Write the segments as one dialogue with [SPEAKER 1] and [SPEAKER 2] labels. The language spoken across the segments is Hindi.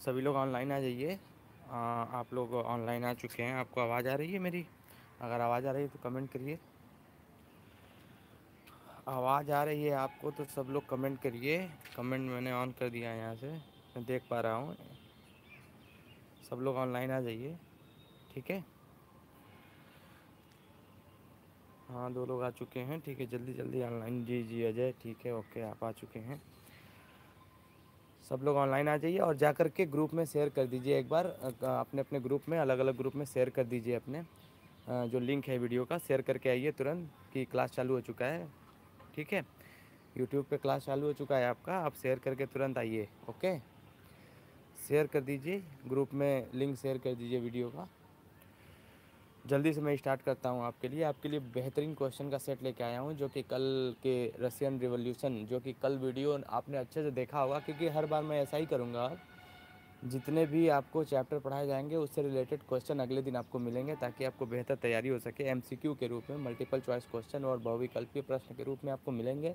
[SPEAKER 1] सभी लोग ऑनलाइन आ जाइए। आप लोग ऑनलाइन आ चुके हैं। आपको आवाज़ आ रही है मेरी? अगर आवाज़ आ रही है तो कमेंट करिए। आवाज़ आ रही है आपको तो सब लोग कमेंट करिए। कमेंट मैंने ऑन कर दिया है यहाँ से। मैं देख पा रहा हूँ। सब लोग ऑनलाइन आ जाइए। ठीक है? हाँ दो लोग आ चुके हैं। ठीक है जल्दी जल्दी ऑनलाइन जी जी अजय ठीक है ओके आप आ चुके हैं। सब लोग ऑनलाइन आ जाइए और जा कर के ग्रुप में शेयर कर दीजिए एक बार अपने अपने ग्रुप में अलग अलग ग्रुप में शेयर कर दीजिए अपने। जो लिंक है वीडियो का शेयर करके आइए तुरंत कि क्लास चालू हो चुका है। ठीक है? यूट्यूब पे क्लास चालू हो चुका है आपका, आप शेयर करके तुरंत आइए ओके शेयर कर दीजिए ग्रुप में लिंक शेयर कर दीजिए वीडियो का। जल्दी से मैं स्टार्ट करता हूँ आपके लिए। आपके लिए बेहतरीन क्वेश्चन का सेट लेके आया हूँ, जो कि कल के रशियन रिवोल्यूशन जो कि कल वीडियो आपने अच्छे से देखा होगा, क्योंकि हर बार मैं ऐसा ही करूँगा। जितने भी आपको चैप्टर पढ़ाए जाएँगे, उससे रिलेटेड क्वेश्चन अगले दिन आपको मिलेंगे, ताकि आपको बेहतर तैयारी हो सके। एमसीक्यू के रूप में मल्टीपल चॉइस क्वेश्चन और बहुविकल्पीय प्रश्न के रूप में आपको मिलेंगे।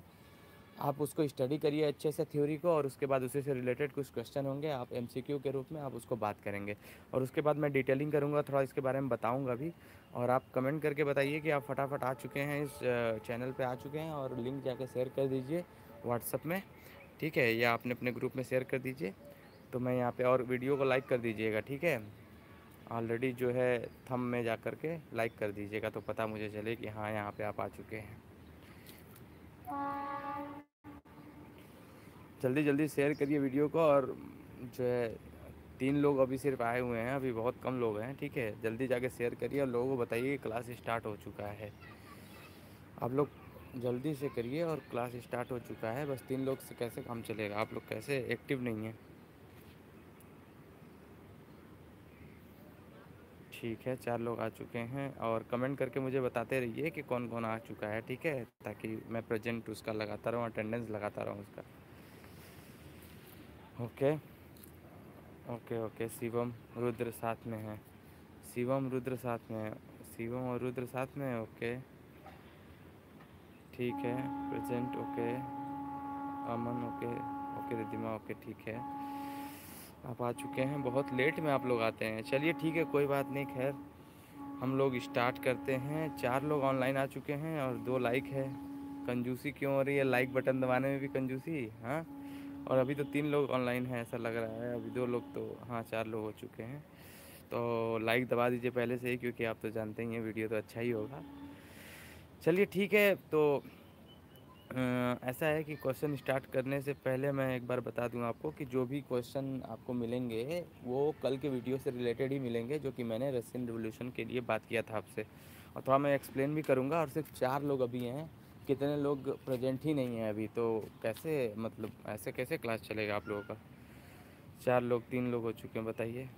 [SPEAKER 1] आप उसको स्टडी करिए अच्छे से थ्योरी को और उसके बाद उसी से रिलेटेड कुछ क्वेश्चन होंगे, आप एमसीक्यू के रूप में आप उसको बात करेंगे। और उसके बाद मैं डिटेलिंग करूँगा, थोड़ा इसके बारे में बताऊँगा भी। और आप कमेंट करके बताइए कि आप फटाफट आ चुके हैं इस चैनल पर आ चुके हैं और लिंक जाके शेयर कर दीजिए व्हाट्सअप में। ठीक है? या आपने अपने ग्रुप में शेयर कर दीजिए। तो मैं यहाँ पे और वीडियो को लाइक कर दीजिएगा, ठीक है? ऑलरेडी जो है थम में जा कर के लाइक कर दीजिएगा तो पता मुझे चले कि हाँ यहाँ पे आप आ चुके हैं। जल्दी जल्दी शेयर करिए वीडियो को और जो है, तीन लोग अभी सिर्फ़ आए हुए हैं, अभी बहुत कम लोग हैं, ठीक है? जल्दी जाके शेयर करिए और लोगों को बताइए कि क्लास स्टार्ट हो चुका है। आप लोग जल्दी से करिए और क्लास स्टार्ट हो चुका है, बस तीन लोग से कैसे काम चलेगा? आप लोग कैसे? एक्टिव नहीं हैं। ठीक है, चार लोग आ चुके हैं और कमेंट करके मुझे बताते रहिए कि कौन कौन आ चुका है, ठीक है? ताकि मैं प्रेजेंट उसका लगाता रहूँ अटेंडेंस लगाता रहूँ उसका। Okay. Okay okay. Shivam Rudra साथ में है। शिवम रुद्र साथ में है। शिवम और रुद्र साथ में है, ओके। ठीक है present okay. Aman, okay. Okay Ridhima okay, ठीक है। आप आ चुके हैं, बहुत लेट में आप लोग आते हैं। चलिए, ठीक है, कोई बात नहीं, खैर। हम लोग स्टार्ट करते हैं। चार लोग ऑनलाइन आ चुके हैं और दो लाइक है। कंजूसी क्यों हो रही है? लाइक बटन दबाने में भी कंजूसी हाँ? और अभी तो तीन लोग ऑनलाइन हैं, ऐसा लग रहा है। अभी दो लोग तो हाँ चार लोग हो चुके हैं। तो लाइक दबा दीजिए पहले से ही, क्योंकि आप तो जानते ही हैं, वीडियो तो अच्छा ही होगा। चलिए, ठीक है तो ऐसा है कि क्वेश्चन स्टार्ट करने से पहले मैं एक बार बता दूँ आपको कि जो भी क्वेश्चन आपको मिलेंगे, वो कल के वीडियो से रिलेटेड ही मिलेंगे, जो कि मैंने रशियन रिवोल्यूशन के लिए बात किया था आपसे। और थोड़ा मैं एक्सप्लेन भी करूँगा, और सिर्फ़ चार लोग अभी हैं कितने लोग प्रेजेंट ही नहीं हैं अभी तो कैसे मतलब ऐसे कैसे क्लास चलेगा आप लोगों का? चार लोग, तीन लोग हो चुके हैं, बताइए।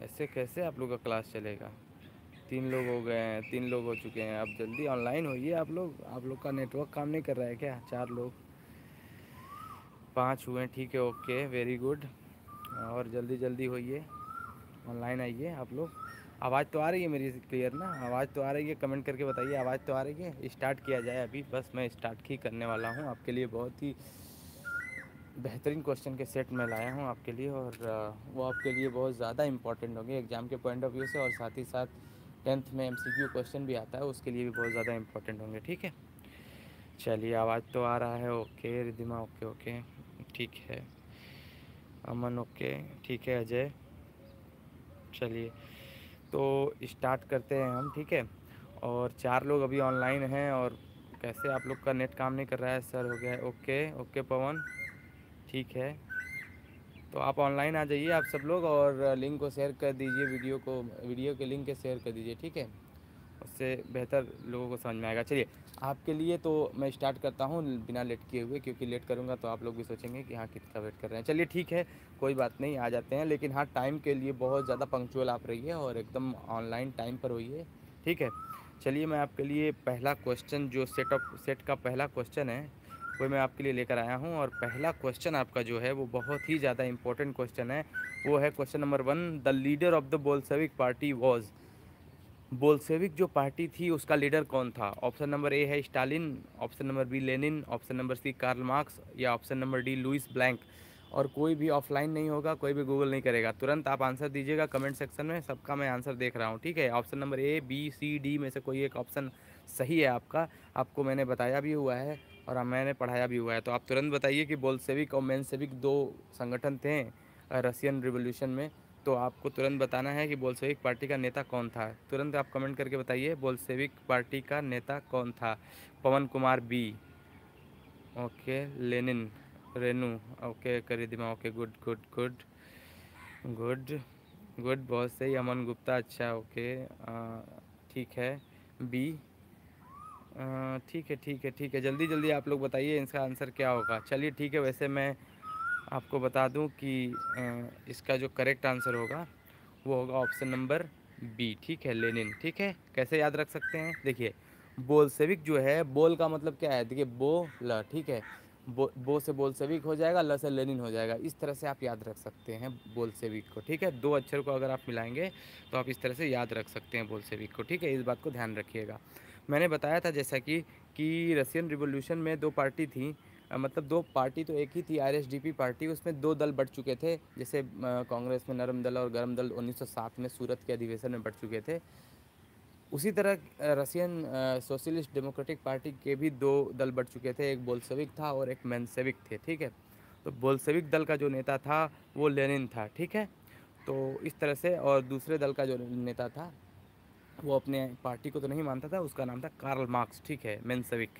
[SPEAKER 1] ऐसे कैसे आप लोग का क्लास चलेगा? तीन लोग हो गए हैं, तीन लोग हो चुके हैं। अब जल्दी ऑनलाइन होइए आप लोग। आप लोग का नेटवर्क काम नहीं कर रहा है क्या? चार लोग। पाँच हुए ठीक है ओके वेरी गुड और जल्दी जल्दी होइए। ऑनलाइन आइए आप लोग। आवाज़ तो आ रही है मेरी, क्लियर ना? आवाज़ तो आ रही है, कमेंट करके बताइए, आवाज़ तो आ रही है। स्टार्ट किया जाए अभी, बस मैं स्टार्ट ही करने वाला हूँ। आपके लिए बहुत ही बेहतरीन क्वेश्चन के सेट में लाया हूँ आपके लिए और वो आपके लिए बहुत ज़्यादा इंपॉर्टेंट होंगे एग्ज़ाम के पॉइंट ऑफ़ व्यू से और साथ ही साथ टेंथ में एमसीक्यू क्वेश्चन भी आता है, उसके लिए भी बहुत ज़्यादा इंपॉर्टेंट होंगे, ठीक है? चलिए, आवाज़ तो आ रहा है, ओके रिधिमा ओके ओके, ठीक है। अमन, ओके, ठीक है, अजय। चलिए तो स्टार्ट करते हैं हम, ठीक है? और चार लोग अभी ऑनलाइन हैं और कैसे आप लोग का नेट काम नहीं कर रहा है? सर हो गया है ओके ओके पवन, ठीक है। तो आप ऑनलाइन आ जाइए आप सब लोग और लिंक को शेयर कर दीजिए, वीडियो को, वीडियो के लिंक के शेयर कर दीजिए, ठीक है? उससे बेहतर लोगों को समझ में आएगा। चलिए, आपके लिए तो मैं स्टार्ट करता हूँ बिना लेट किए हुए, क्योंकि लेट करूँगा तो आप लोग भी सोचेंगे कि हाँ कितना वेट कर रहे हैं। चलिए, ठीक है, कोई बात नहीं, आ जाते हैं, लेकिन हाँ टाइम के लिए बहुत ज़्यादा पंक्चुअल आप रहिए और एकदम ऑनलाइन टाइम पर होइए, ठीक है? चलिए, मैं आपके लिए पहला क्वेश्चन जो सेट ऑफ़ सेट का पहला क्वेश्चन है, वो मैं आपके लिए लेकर आया हूँ। और पहला क्वेश्चन आपका जो है, वो बहुत ही ज़्यादा इंपॉर्टेंट क्वेश्चन है। वो है question number one the leader of the Bolshevik party was Bolshevik जो पार्टी थी, उसका लीडर कौन था? ऑप्शन नंबर ए है Stalin, option number B Lenin, option number C Karl Marx, या option number D Louis Blanc. और कोई भी ऑफलाइन नहीं होगा, कोई भी गूगल नहीं करेगा। तुरंत आप आंसर दीजिएगा कमेंट सेक्शन में, सबका मैं आंसर देख रहा हूँ, ठीक है? Option number A, B, C, D में से कोई एक ऑप्शन सही है आपका, आपको मैंने बताया भी हुआ है और मैंने पढ़ाया भी हुआ है। तो आप तुरंत बताइए कि बोलसेविक और मेनसेविक दो संगठन थे रशियन रिवोल्यूशन में। तो आपको तुरंत बताना है कि बोलसेविक पार्टी का नेता कौन था। तुरंत आप कमेंट करके बताइए, बोलसेविक पार्टी का नेता कौन था? Pawan Kumar B. Okay, Lenin, Renu. Okay करिदिमा okay, good good good good good, बहुत सही। अमन गुप्ता अच्छा ओके ठीक है, बी। ठीक है ठीक है ठीक है, जल्दी जल्दी आप लोग बताइए, इसका आंसर क्या होगा? चलिए, ठीक है, वैसे मैं आपको बता दूँ कि इसका जो करेक्ट आंसर होगा, वो होगा ऑप्शन नंबर बी ठीक है लेनिन ठीक है? कैसे याद रख सकते हैं? देखिए बोलसेविक जो है, बोल का मतलब क्या है? देखिए, बो, ल, ठीक है? बो बो से बोलसेविक हो जाएगा, ल से लेनिन हो जाएगा। इस तरह से आप याद रख सकते हैं बोलसेविक को, ठीक है? दो अक्षर को अगर आप मिलाएँगे तो आप इस तरह से याद रख सकते हैं बोलसेविक को, ठीक है? इस बात को ध्यान रखिएगा। मैंने बताया था जैसा कि कि रशियन रिवोल्यूशन में दो पार्टी थी। मतलब दो पार्टी तो एक ही थी आरएसडीपी पार्टी, उसमें दो दल बढ़ चुके थे, जैसे कांग्रेस में नरम दल और गर्म दल 1907 में सूरत के अधिवेशन में बढ़ चुके थे। उसी तरह रशियन सोशलिस्ट डेमोक्रेटिक पार्टी के भी दो दल बढ़ चुके थे, एक बोलसेविक था और एक मैनसेविक थे, ठीक है? तो बोलसेविक दल का जो नेता था, वो लेनिन था, ठीक है? तो इस तरह से, और दूसरे दल का जो नेता था, वो अपने पार्टी को तो नहीं मानता था, उसका नाम था कार्ल मार्क्स, ठीक है? मेनसेविक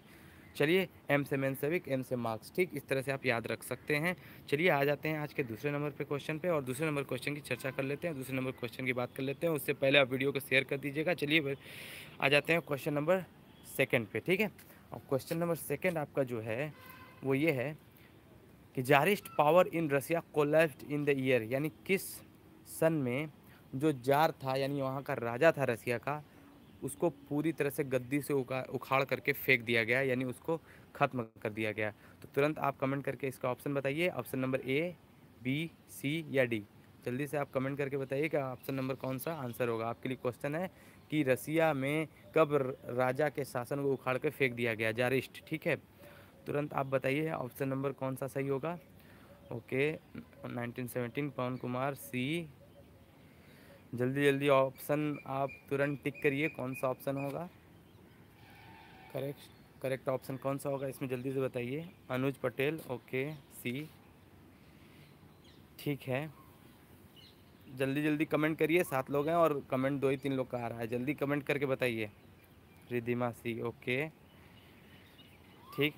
[SPEAKER 1] चलिए एम से मेनसेविक एम से मार्क्स ठीक? इस तरह से आप याद रख सकते हैं। चलिए, आ जाते हैं आज के दूसरे नंबर पे क्वेश्चन पे और दूसरे नंबर क्वेश्चन की चर्चा कर लेते हैं, दूसरे नंबर क्वेश्चन की बात कर लेते हैं, उससे पहले आप वीडियो को शेयर कर दीजिएगा। चलिए आ जाते हैं क्वेश्चन नंबर सेकेंड पे, ठीक है? और क्वेश्चन नंबर सेकेंड आपका जो है, वो ये है कि tsarist power in Russia collapsed in the year यानी किस सन में जो जार था, यानी वहाँ का राजा था रसिया का उसको पूरी तरह से गद्दी से उखाड़ करके फेंक दिया गया, यानी उसको ख़त्म कर दिया गया। तो तुरंत आप कमेंट करके इसका ऑप्शन बताइए। Option number A B C या डी जल्दी से आप कमेंट करके बताइए कि ऑप्शन नंबर कौन सा आंसर होगा। आपके लिए क्वेश्चन है कि रसिया में कब राजा के शासन को उखाड़ के फेंक दिया गया जारिस्ट ठीक है? तुरंत आप बताइए ऑप्शन नंबर कौन सा सही होगा। ओके 1917 पवन कुमार सी जल्दी जल्दी ऑप्शन आप तुरंत टिक करिए कौन सा ऑप्शन होगा। करेक्ट करेक्ट ऑप्शन कौन सा होगा इसमें जल्दी से बताइए। अनुज पटेल ओके सी ठीक है। जल्दी जल्दी कमेंट करिए, सात लोग हैं और कमेंट दो ही तीन लोग का आ रहा है। जल्दी कमेंट करके बताइए। रिधिमा सी ओके ठीक,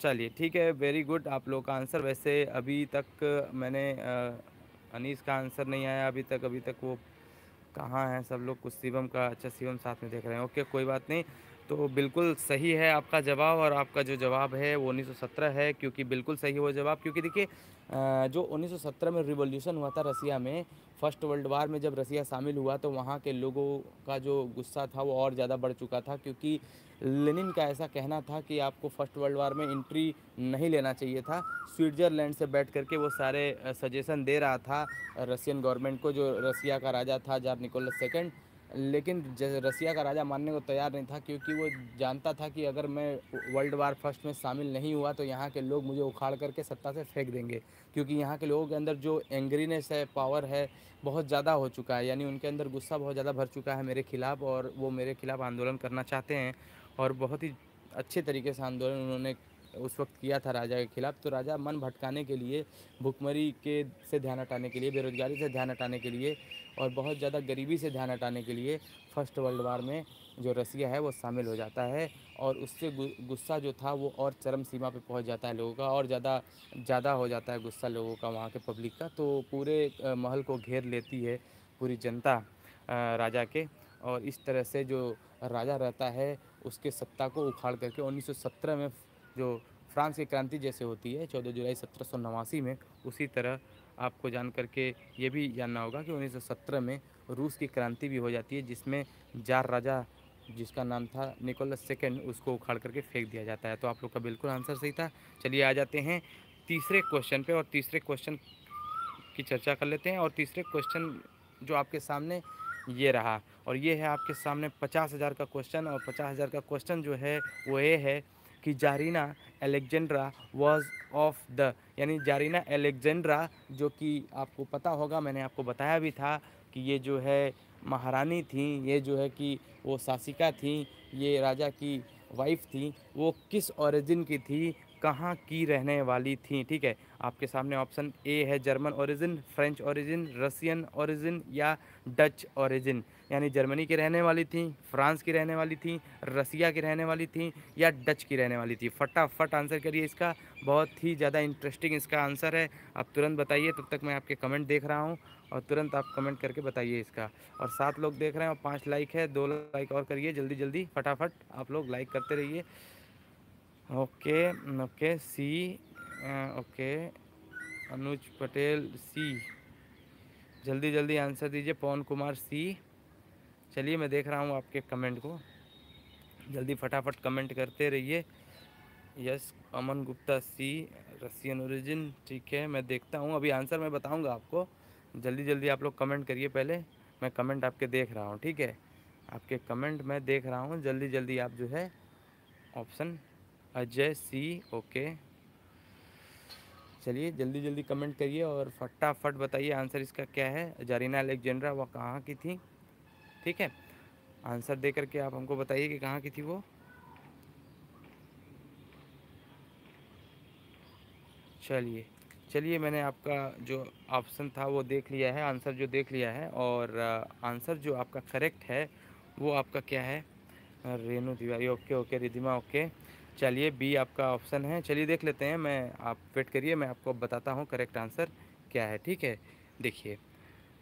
[SPEAKER 1] चलिए, ठीक है वेरी गुड आप लोग का आंसर वैसे अभी तक मैंने अनीस का आंसर नहीं आया, अभी तक अभी तक वो कहाँ हैं सब लोग? कुछ शिवम का अच्छा शिवम साथ में देख रहे हैं। ओके, कोई बात नहीं। तो बिल्कुल सही है आपका जवाब और आपका जो जवाब है वो 1917 है, क्योंकि बिल्कुल सही वो जवाब। क्योंकि देखिए जो 1917 में रिवॉल्यूशन हुआ था रसिया में फ़र्स्ट वर्ल्ड वार में जब रसिया शामिल हुआ तो वहाँ के लोगों का जो गुस्सा था वो और ज़्यादा बढ़ चुका था, क्योंकि लेनिन का ऐसा कहना था कि आपको फ़र्स्ट वर्ल्ड वार में एंट्री नहीं लेना चाहिए था। स्विट्ज़रलैंड से बैठ करके वो सारे सजेशन दे रहा था रशियन गवर्नमेंट को, जो रसिया का राजा था जार निकोलस सेकेंड लेकिन रसिया का राजा मानने को तैयार नहीं था, क्योंकि वो जानता था कि अगर मैं वर्ल्ड वार फ़र्स्ट में शामिल नहीं हुआ तो यहाँ के लोग मुझे उखाड़ करके सत्ता से फेंक देंगे। क्योंकि यहाँ के लोगों के अंदर जो एंग्रीनेस है पावर है, बहुत ज़्यादा हो चुका है। यानी उनके अंदर गुस्सा बहुत ज़्यादा भर चुका है मेरे खिलाफ़, और वो मेरे खिलाफ़ आंदोलन करना चाहते हैं, और बहुत ही अच्छे तरीके से आंदोलन उन्होंने उस वक्त किया था राजा के खिलाफ़। तो राजा मन भटकाने के लिए, भुखमरी के से ध्यान हटाने के लिए, बेरोज़गारी से ध्यान हटाने के लिए और बहुत ज़्यादा गरीबी से ध्यान हटाने के लिए फ़र्स्ट वर्ल्ड वार में जो रसिया है वो शामिल हो जाता है और उससे गुस्सा जो था वो और चरम सीमा पे पहुँच जाता है लोगों का और ज़्यादा ज़्यादा हो जाता है गुस्सा लोगों का वहाँ के पब्लिक का। तो पूरे महल को घेर लेती है पूरी जनता राजा के और इस तरह से जो राजा रहता है उसके सत्ता को उखाड़ करके 1917 में जो फ्रांस की क्रांति जैसे होती है, चौदह जुलाई सत्रह सौ नवासी में, उसी तरह आपको जान करके ये भी जानना होगा कि 1917 में रूस की क्रांति भी हो जाती है, जिसमें जार राजा, जिसका नाम था निकोलस सेकेंड, उसको उखाड़ करके फेंक दिया जाता है। तो आप लोग का बिल्कुल आंसर सही था। चलिए आ जाते हैं तीसरे क्वेश्चन पे और तीसरे क्वेश्चन की चर्चा कर लेते हैं और तीसरे क्वेश्चन जो आपके सामने ये रहा और ये है आपके सामने पचास हज़ार का क्वेश्चन और पचास हज़ार का क्वेश्चन जो है, वो ये है कि tsarina Alexandra was of the यानी जारीना एलेक्जेंड्रा, जो कि आपको पता होगा, मैंने आपको बताया भी था कि ये जो है महारानी थी, ये जो है कि वो शासिका थी, ये राजा की वाइफ थी, वो किस ओरिजिन की थी, कहाँ की रहने वाली थी, ठीक है? आपके सामने ऑप्शन ए है German origin French origin Russian origin या डच ओरिजिन यानी जर्मनी की रहने वाली थी, फ्रांस की रहने वाली थी, रसिया की रहने वाली थी या डच की रहने वाली थी। फटाफट आंसर करिए इसका, बहुत ही ज़्यादा इंटरेस्टिंग इसका आंसर है। आप तुरंत बताइए, तब तक मैं आपके कमेंट देख रहा हूँ और तुरंत आप कमेंट करके बताइए इसका। और सात लोग देख रहे हैं और पाँच लाइक है, दो लाइक और करिए जल्दी जल्दी, फटाफट। आप लोग लाइक करते रहिए। Okay okay C okay, Anuj Patel C जल्दी जल्दी आंसर दीजिए, पवन कुमार सी चलिए मैं देख रहा हूँ आपके कमेंट को। जल्दी फटाफट कमेंट करते रहिए। Yes Aman Gupta C Russian origin ठीक है, मैं देखता हूँ। अभी आंसर मैं बताऊँगा आपको। जल्दी जल्दी आप लोग कमेंट करिए पहले। मैं कमेंट आपके देख रहा हूँ, ठीक है? आपके कमेंट मैं देख रहा हूँ। जल्दी जल्दी आप जो है ऑप्शन अजय सी ओके चलिए, जल्दी जल्दी कमेंट करिए और फटाफट बताइए आंसर इसका क्या है। जारीना अलेक्जेंड्रा वह कहाँ की थी? ठीक है? आंसर दे करके आप हमको बताइए कि कहाँ की थी वो? चलिए चलिए मैंने आपका जो ऑप्शन था वो देख लिया है आंसर जो देख लिया है और आंसर जो आपका करेक्ट है, वो आपका क्या है? Renu Tiwari okay okay Ridhima okay चलिए बी आपका ऑप्शन है। चलिए देख लेते हैं, मैं आप वेट करिए, मैं आपको बताता हूँ करेक्ट आंसर क्या है, ठीक है? देखिए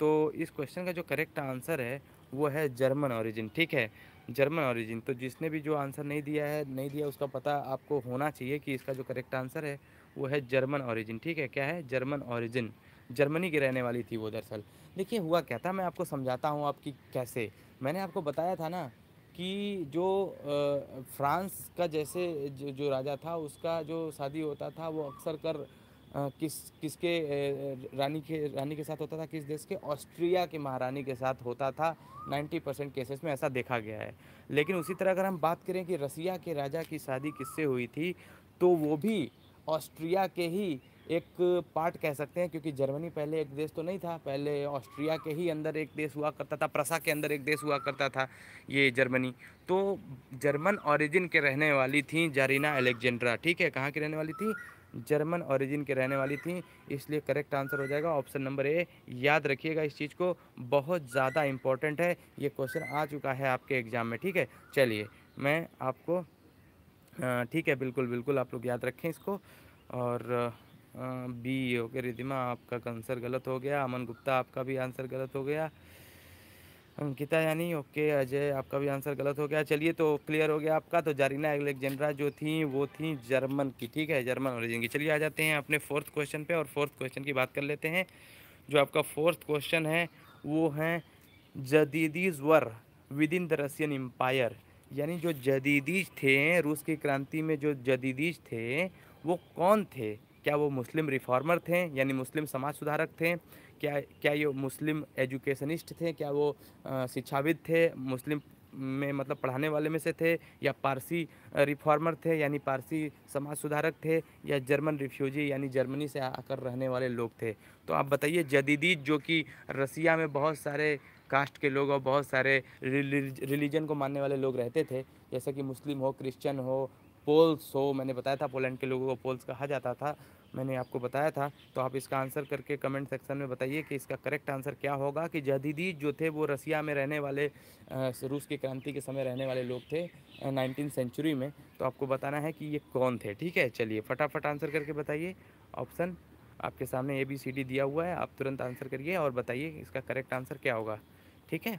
[SPEAKER 1] तो इस क्वेश्चन का जो करेक्ट आंसर है वो है जर्मन ओरिजिन ठीक है? जर्मन ओरिजिन तो जिसने भी जो आंसर नहीं दिया है नहीं दिया उसका पता आपको होना चाहिए कि इसका जो करेक्ट आंसर है वो है जर्मन ओरिजिन ठीक है? क्या है? जर्मन ओरिजिन जर्मनी की रहने वाली थी वो दरअसल। देखिए हुआ क्या था? मैं आपको समझाता हूँ आपकी कैसे। मैंने आपको बताया था ना कि जो फ्रांस का जैसे जो, जो राजा था उसका जो शादी होता था वो अक्सर कर किस, किसके रानी के रानी के साथ होता था, किस देश के? ऑस्ट्रिया के महारानी के साथ होता था। 90 परसेंट केसेस में ऐसा देखा गया है। लेकिन उसी तरह अगर हम बात करें कि रसिया के राजा की शादी किससे हुई थी तो वो भी ऑस्ट्रिया के ही एक पार्ट कह सकते हैं, क्योंकि जर्मनी पहले एक देश तो नहीं था, पहले ऑस्ट्रिया के ही अंदर एक देश हुआ करता था, प्रसा के अंदर एक देश हुआ करता था ये जर्मनी। तो जर्मन ओरिजिन के रहने वाली थी जारीना एलेक्जेंड्रा ठीक है? कहाँ की रहने वाली थी? जर्मन ओरिजिन के रहने वाली थी, इसलिए करेक्ट आंसर हो जाएगा। ऑप्शन नंबर ए याद रखिएगा इस चीज़ को, बहुत ज़्यादा इम्पोर्टेंट है। ये क्वेश्चन आ चुका है आपके एग्ज़ाम में, ठीक है? चलिए, मैं आपको ठीक है, बिल्कुल बिल्कुल आप लोग याद रखें इसको। और बी ओके रिधिमा आपका आंसर गलत हो गया। अमन गुप्ता, आपका भी आंसर गलत हो गया। अंकिता यानी ओके अजय, आपका भी आंसर गलत हो गया। चलिए तो क्लियर हो गया आपका। तो जारीना एलेक्जेंड्रा जो थी, वो थी जर्मन की, ठीक है? जर्मन ओरिजिन की। चलिए आ जाते हैं अपने फोर्थ क्वेश्चन पे और फोर्थ क्वेश्चन की बात कर लेते हैं। जो आपका फोर्थ क्वेश्चन है, वो है Jadidis were within the Russian empire यानी जो जदीदीज थे, रूस की क्रांति में जो जदीदीज थे, वो कौन थे? क्या वो मुस्लिम रिफॉर्मर थे? यानी मुस्लिम समाज सुधारक थे? क्या क्या ये मुस्लिम एजुकेशनिस्ट थे? क्या वो शिक्षाविद थे? मुस्लिम में मतलब पढ़ाने वाले में से थे? या पारसी रिफॉर्मर थे? यानी पारसी समाज सुधारक थे? या जर्मन रिफ्यूजी, यानी जर्मनी से आकर रहने वाले लोग थे? तो आप बताइए, जदीदी, जो कि रसिया में बहुत सारे कास्ट के लोग और बहुत सारे रिलीजन को मानने वाले लोग रहते थे, जैसे कि मुस्लिम हो, क्रिश्चियन हो, पोल्स हो, मैंने बताया था पोलैंड के लोगों को पोल्स कहा जाता था मैंने आपको बताया था तो आप इसका आंसर करके कमेंट सेक्शन में बताइए कि इसका करेक्ट आंसर क्या होगा कि जदीदी जो थे वो रसिया में रहने वाले रूस की क्रांति के समय रहने वाले लोग थे नाइनटीन सेंचुरी में तो आपको बताना है कि ये कौन थे, ठीक है? चलिए फटाफट आंसर करके बताइए। ऑप्शन, आपके सामने ए बी सी डी दिया हुआ है, आप तुरंत आंसर करिए और बताइए इसका करेक्ट आंसर क्या होगा, ठीक है?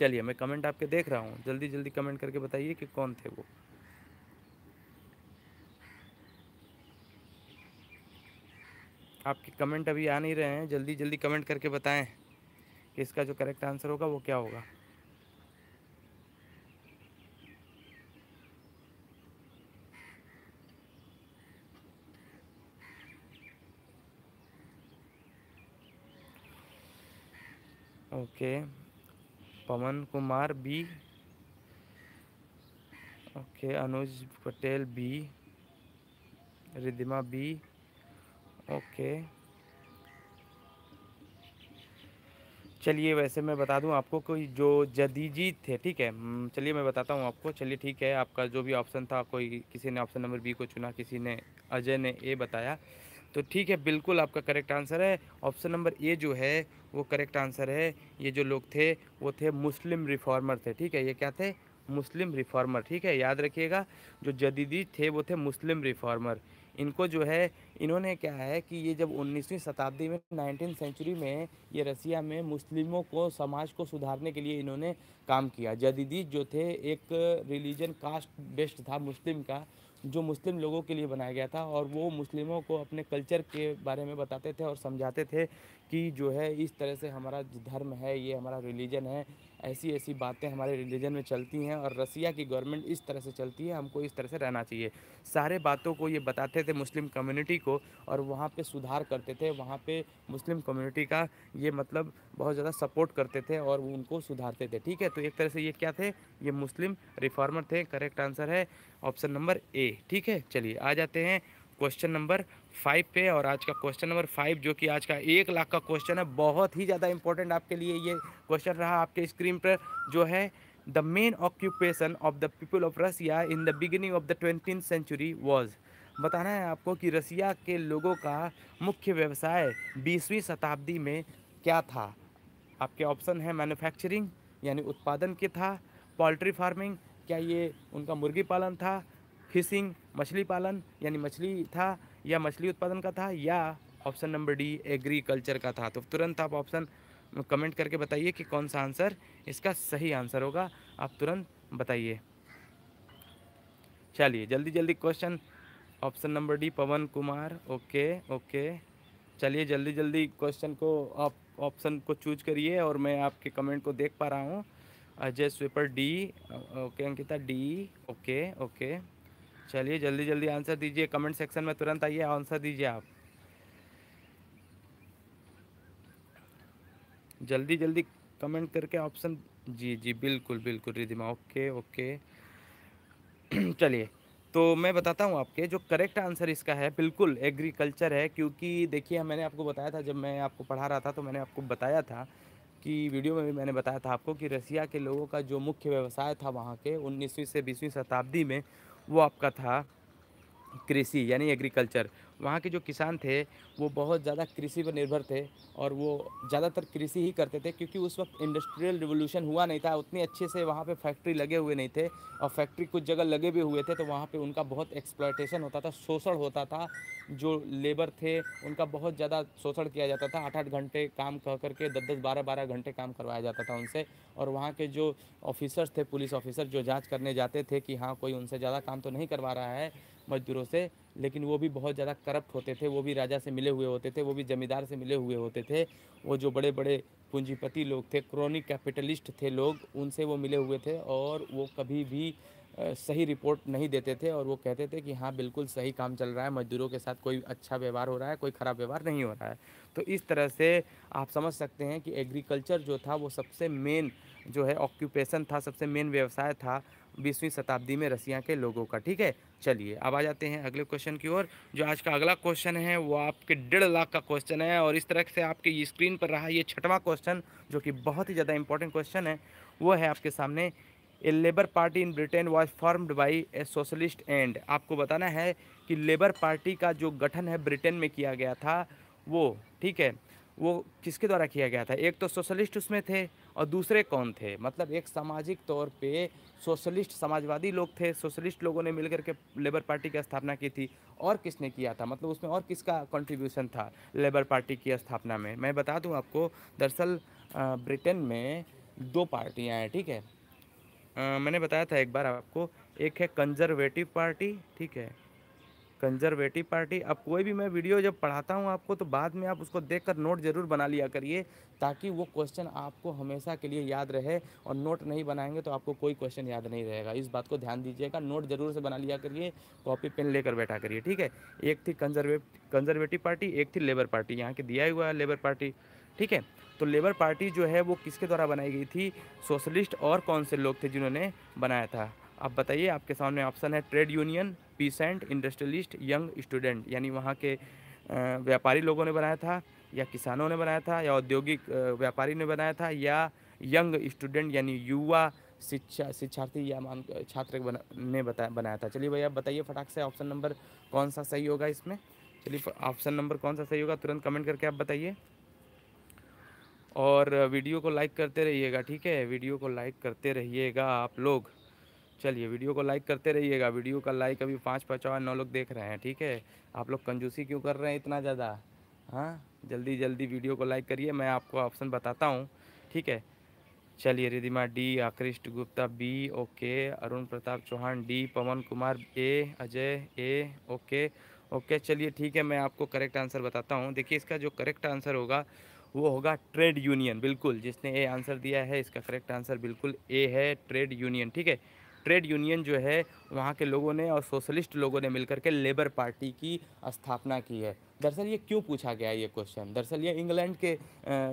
[SPEAKER 1] चलिए मैं कमेंट आपके देख रहा हूँ जल्दी जल्दी कमेंट करके बताइए कि कौन थे वो। आपके कमेंट अभी आ नहीं रहे हैं, जल्दी जल्दी कमेंट करके बताएँ कि इसका जो करेक्ट आंसर होगा, वो क्या होगा। Okay Pawan Kumar B okay Anuj Patel B Ridhima B okay. चलिए वैसे मैं बता दूँ आपको कोई जो जदीजी थे ठीक है? हम्म, चलिए मैं बताता हूँ आपको। चलिए ठीक है आपका जो भी ऑप्शन था कोई किसी ने ऑप्शन नंबर बी को चुना किसी ने अजय ने ए बताया। तो ठीक है बिल्कुल आपका करेक्ट आंसर है। ऑप्शन नंबर ए जो है वो करेक्ट आंसर है। ये जो लोग थे वो थे मुस्लिम रिफॉर्मर थे ठीक है? ये क्या थे? मुस्लिम रिफॉर्मर ठीक है? याद रखिएगा जो जदीदी थे वो थे मुस्लिम रिफॉर्मर इनको जो है, इन्होंने क्या है कि ये जब 19वीं शताब्दी में, नाइनटीन सेंचुरी में ये रसिया में मुस्लिमों को, समाज को सुधारने के लिए इन्होंने काम किया। जदीदी जो थे, एक रिलीजन कास्ट बेस्ड था मुस्लिम का, जो मुस्लिम लोगों के लिए बनाया गया था और वो मुस्लिमों को अपने कल्चर के बारे में बताते थे और समझाते थे कि जो है, इस तरह से हमारा धर्म है, ये हमारा रिलीजन है ऐसी ऐसी बातें हमारे रिलीजन में चलती हैं और रसिया की गवर्नमेंट इस तरह से चलती है, हमको इस तरह से रहना चाहिए। सारे बातों को ये बताते थे मुस्लिम कम्युनिटी को और वहाँ पे सुधार करते थे, वहाँ पे मुस्लिम कम्युनिटी का ये मतलब बहुत ज़्यादा सपोर्ट करते थे और उनको सुधारते थे, ठीक है? तो एक तरह से ये क्या थे? ये मुस्लिम रिफॉर्मर थे करेक्ट आंसर है ऑप्शन नंबर ए ठीक है? चलिए, आ जाते हैं क्वेश्चन नंबर फाइव पे और आज का क्वेश्चन नंबर फाइव जो कि आज का एक लाख का क्वेश्चन है, बहुत ही ज़्यादा इंपॉर्टेंट आपके लिए ये क्वेश्चन रहा आपके स्क्रीन पर, जो है the main occupation of the people of Russia in the beginning of the twenty century was बताना है आपको कि रसिया के लोगों का मुख्य व्यवसाय बीसवीं शताब्दी में क्या था। आपके ऑप्शन है मैन्युफैक्चरिंग यानी उत्पादन के था पोल्ट्री फ़ार्मिंग क्या ये उनका मुर्गी पालन था फिशिंग मछली पालन, यानी मछली था या मछली उत्पादन का था या ऑप्शन नंबर डी एग्रीकल्चर का था। तो तुरंत आप ऑप्शन कमेंट करके बताइए कि कौन सा आंसर इसका सही आंसर होगा। आप तुरंत बताइए। चलिए, जल्दी जल्दी question option number D Pawan Kumar. Okay okay चलिए, जल्दी जल्दी क्वेश्चन को आप ऑप्शन को चूज़ करिए और मैं आपके कमेंट को देख पा रहा हूँ। Ajay sweeper D okay Ankita D okay okay चलिए, जल्दी जल्दी आंसर दीजिए। कमेंट सेक्शन में तुरंत आइए आंसर दीजिए आप। जल्दी जल्दी कमेंट करके ऑप्शन जी जी, बिल्कुल बिल्कुल, रिधिमा। ओके ओके चलिए तो मैं बताता हूँ आपके, जो करेक्ट आंसर इसका है, बिल्कुल एग्रीकल्चर है, क्योंकि देखिए, मैंने आपको बताया था, जब मैं आपको पढ़ा रहा था तो मैंने आपको बताया था कि वीडियो में भी मैंने बताया था आपको कि रसिया के लोगों का जो मुख्य व्यवसाय था वहाँ के 19वीं से 20वीं शताब्दी में वो आपका था। कृषि, यानी एग्रीकल्चर वहाँ के जो किसान थे, वो बहुत ज़्यादा कृषि पर निर्भर थे और वो ज़्यादातर कृषि ही करते थे क्योंकि उस वक्त इंडस्ट्रियल रिवोल्यूशन हुआ नहीं था, उतनी अच्छे से वहाँ पे फैक्ट्री लगे हुए नहीं थे और फैक्ट्री कुछ जगह लगे भी हुए थे तो वहाँ पे उनका बहुत एक्सप्लाइटेशन होता था, शोषण होता था, जो लेबर थे, उनका बहुत ज़्यादा शोषण किया जाता था, आठ आठ घंटे काम कह करके दस दस बारह बारह घंटे काम करवाया जाता था उनसे और वहाँ के जो ऑफिसर्स थे पुलिस ऑफिसर जो जाँच करने जाते थे कि हाँ कोई उनसे ज़्यादा काम तो नहीं करवा रहा है मजदूरों से, लेकिन वो भी बहुत ज़्यादा करप्ट होते थे, वो भी राजा से मिले हुए होते थे, वो भी ज़मींदार से मिले हुए होते थे। वो जो बड़े बड़े पूंजीपति लोग थे क्रोनिक कैपिटलिस्ट थे लोग, उनसे वो मिले हुए थे और वो कभी भी सही रिपोर्ट नहीं देते थे और वो कहते थे कि हाँ बिल्कुल सही काम चल रहा है, मजदूरों के साथ कोई अच्छा व्यवहार हो रहा है, कोई ख़राब व्यवहार नहीं हो रहा है। तो इस तरह से आप समझ सकते हैं कि एग्रीकल्चर जो था, वो सबसे मेन जो है, ऑक्यूपेशन था, सबसे मेन व्यवसाय था। बीसवीं शताब्दी में रसिया के लोगों का, ठीक है? चलिए, अब आ जाते हैं अगले क्वेश्चन की ओर, जो आज का अगला क्वेश्चन है, वो आपके डेढ़ लाख का क्वेश्चन है और इस तरह से आपके स्क्रीन पर रहा ये छठवां क्वेश्चन जो कि बहुत ही ज़्यादा इंपॉर्टेंट क्वेश्चन है, वो है आपके सामने a Labour party in Britain was formed by a socialist and आपको बताना है कि लेबर पार्टी का जो गठन है ब्रिटेन में किया गया था, वो, ठीक है? वो किसके द्वारा किया गया था? एक तो सोशलिस्ट उसमें थे और दूसरे कौन थे? मतलब एक सामाजिक तौर पे सोशलिस्ट समाजवादी लोग थे। सोशलिस्ट लोगों ने मिलकर के लेबर पार्टी की स्थापना की थी। और किसने किया था? मतलब उसमें और किसका कंट्रीब्यूशन था लेबर पार्टी की स्थापना में? मैं बता दूँ आपको दरअसल ब्रिटेन में दो पार्टियाँ हैं ठीक है? आ, मैंने बताया था एक बार आपको एक है कंजर्वेटिव पार्टी ठीक है? Conservative party. अब कोई भी मैं वीडियो जब पढ़ाता हूँ आपको तो बाद में आप उसको देखकर नोट ज़रूर बना लिया करिए, ताकि वो क्वेश्चन आपको हमेशा के लिए याद रहे और नोट नहीं बनाएँगे तो आपको कोई क्वेश्चन याद नहीं रहेगा। इस बात को ध्यान दीजिएगा, नोट ज़रूर से बना लिया करिए, कॉपी पेन लेकर बैठा करिए, ठीक है? एक थी कंजर्वे, कंजर्वेटिव पार्टी, एक थी लेबर पार्टी, यहाँ के दिया हुआ है लेबर पार्टी, ठीक है? तो लेबर पार्टी जो है वो किसके द्वारा बनाई गई थी? सोशलिस्ट और कौन से लोग थे जिन्होंने बनाया था? आप बताइए, आपके सामने ऑप्शन है trade union peasant industrialist young student यानी वहाँ के व्यापारी लोगों ने बनाया था, या किसानों ने बनाया था, या औद्योगिक व्यापारी ने बनाया था, या यंग स्टूडेंट यानी युवा शिक्षा, शिक्षार्थी, या मान, छात्र ने बताया बनाया था। चलिए भैया बताइए फटाक से ऑप्शन नंबर कौन सा सही होगा इसमें? चलिए ऑप्शन नंबर कौन सा सही होगा, तुरंत कमेंट करके आप बताइए। और वीडियो को लाइक करते रहिएगा, ठीक है? वीडियो को लाइक करते रहिएगा आप लोग। चलिए वीडियो को लाइक करते रहिएगा। वीडियो का लाइक अभी पाँच पचास नौ लोग देख रहे हैं, ठीक है? आप लोग कंजूसी क्यों कर रहे हैं इतना ज़्यादा? हाँ? जल्दी जल्दी वीडियो को लाइक करिए, मैं आपको ऑप्शन बताता हूँ, ठीक है? चलिए Ridhima D, Akrisht Gupta B, okay, Arun Pratap Chauhan D, Pawan Kumar A, Ajay A, okay okay, चलिए ठीक है, मैं आपको करेक्ट आंसर बताता हूँ। देखिए, इसका जो करेक्ट आंसर होगा, वो होगा ट्रेड यूनियन, बिल्कुल, जिसने ए आंसर दिया है, इसका करेक्ट आंसर बिल्कुल ए है, ट्रेड यूनियन, ठीक है? ट्रेड यूनियन जो है, वहाँ के लोगों ने और सोशलिस्ट लोगों ने मिलकर के लेबर पार्टी की स्थापना की है। दरअसल ये क्यों पूछा गया है ये क्वेश्चन दरअसल ये इंग्लैंड के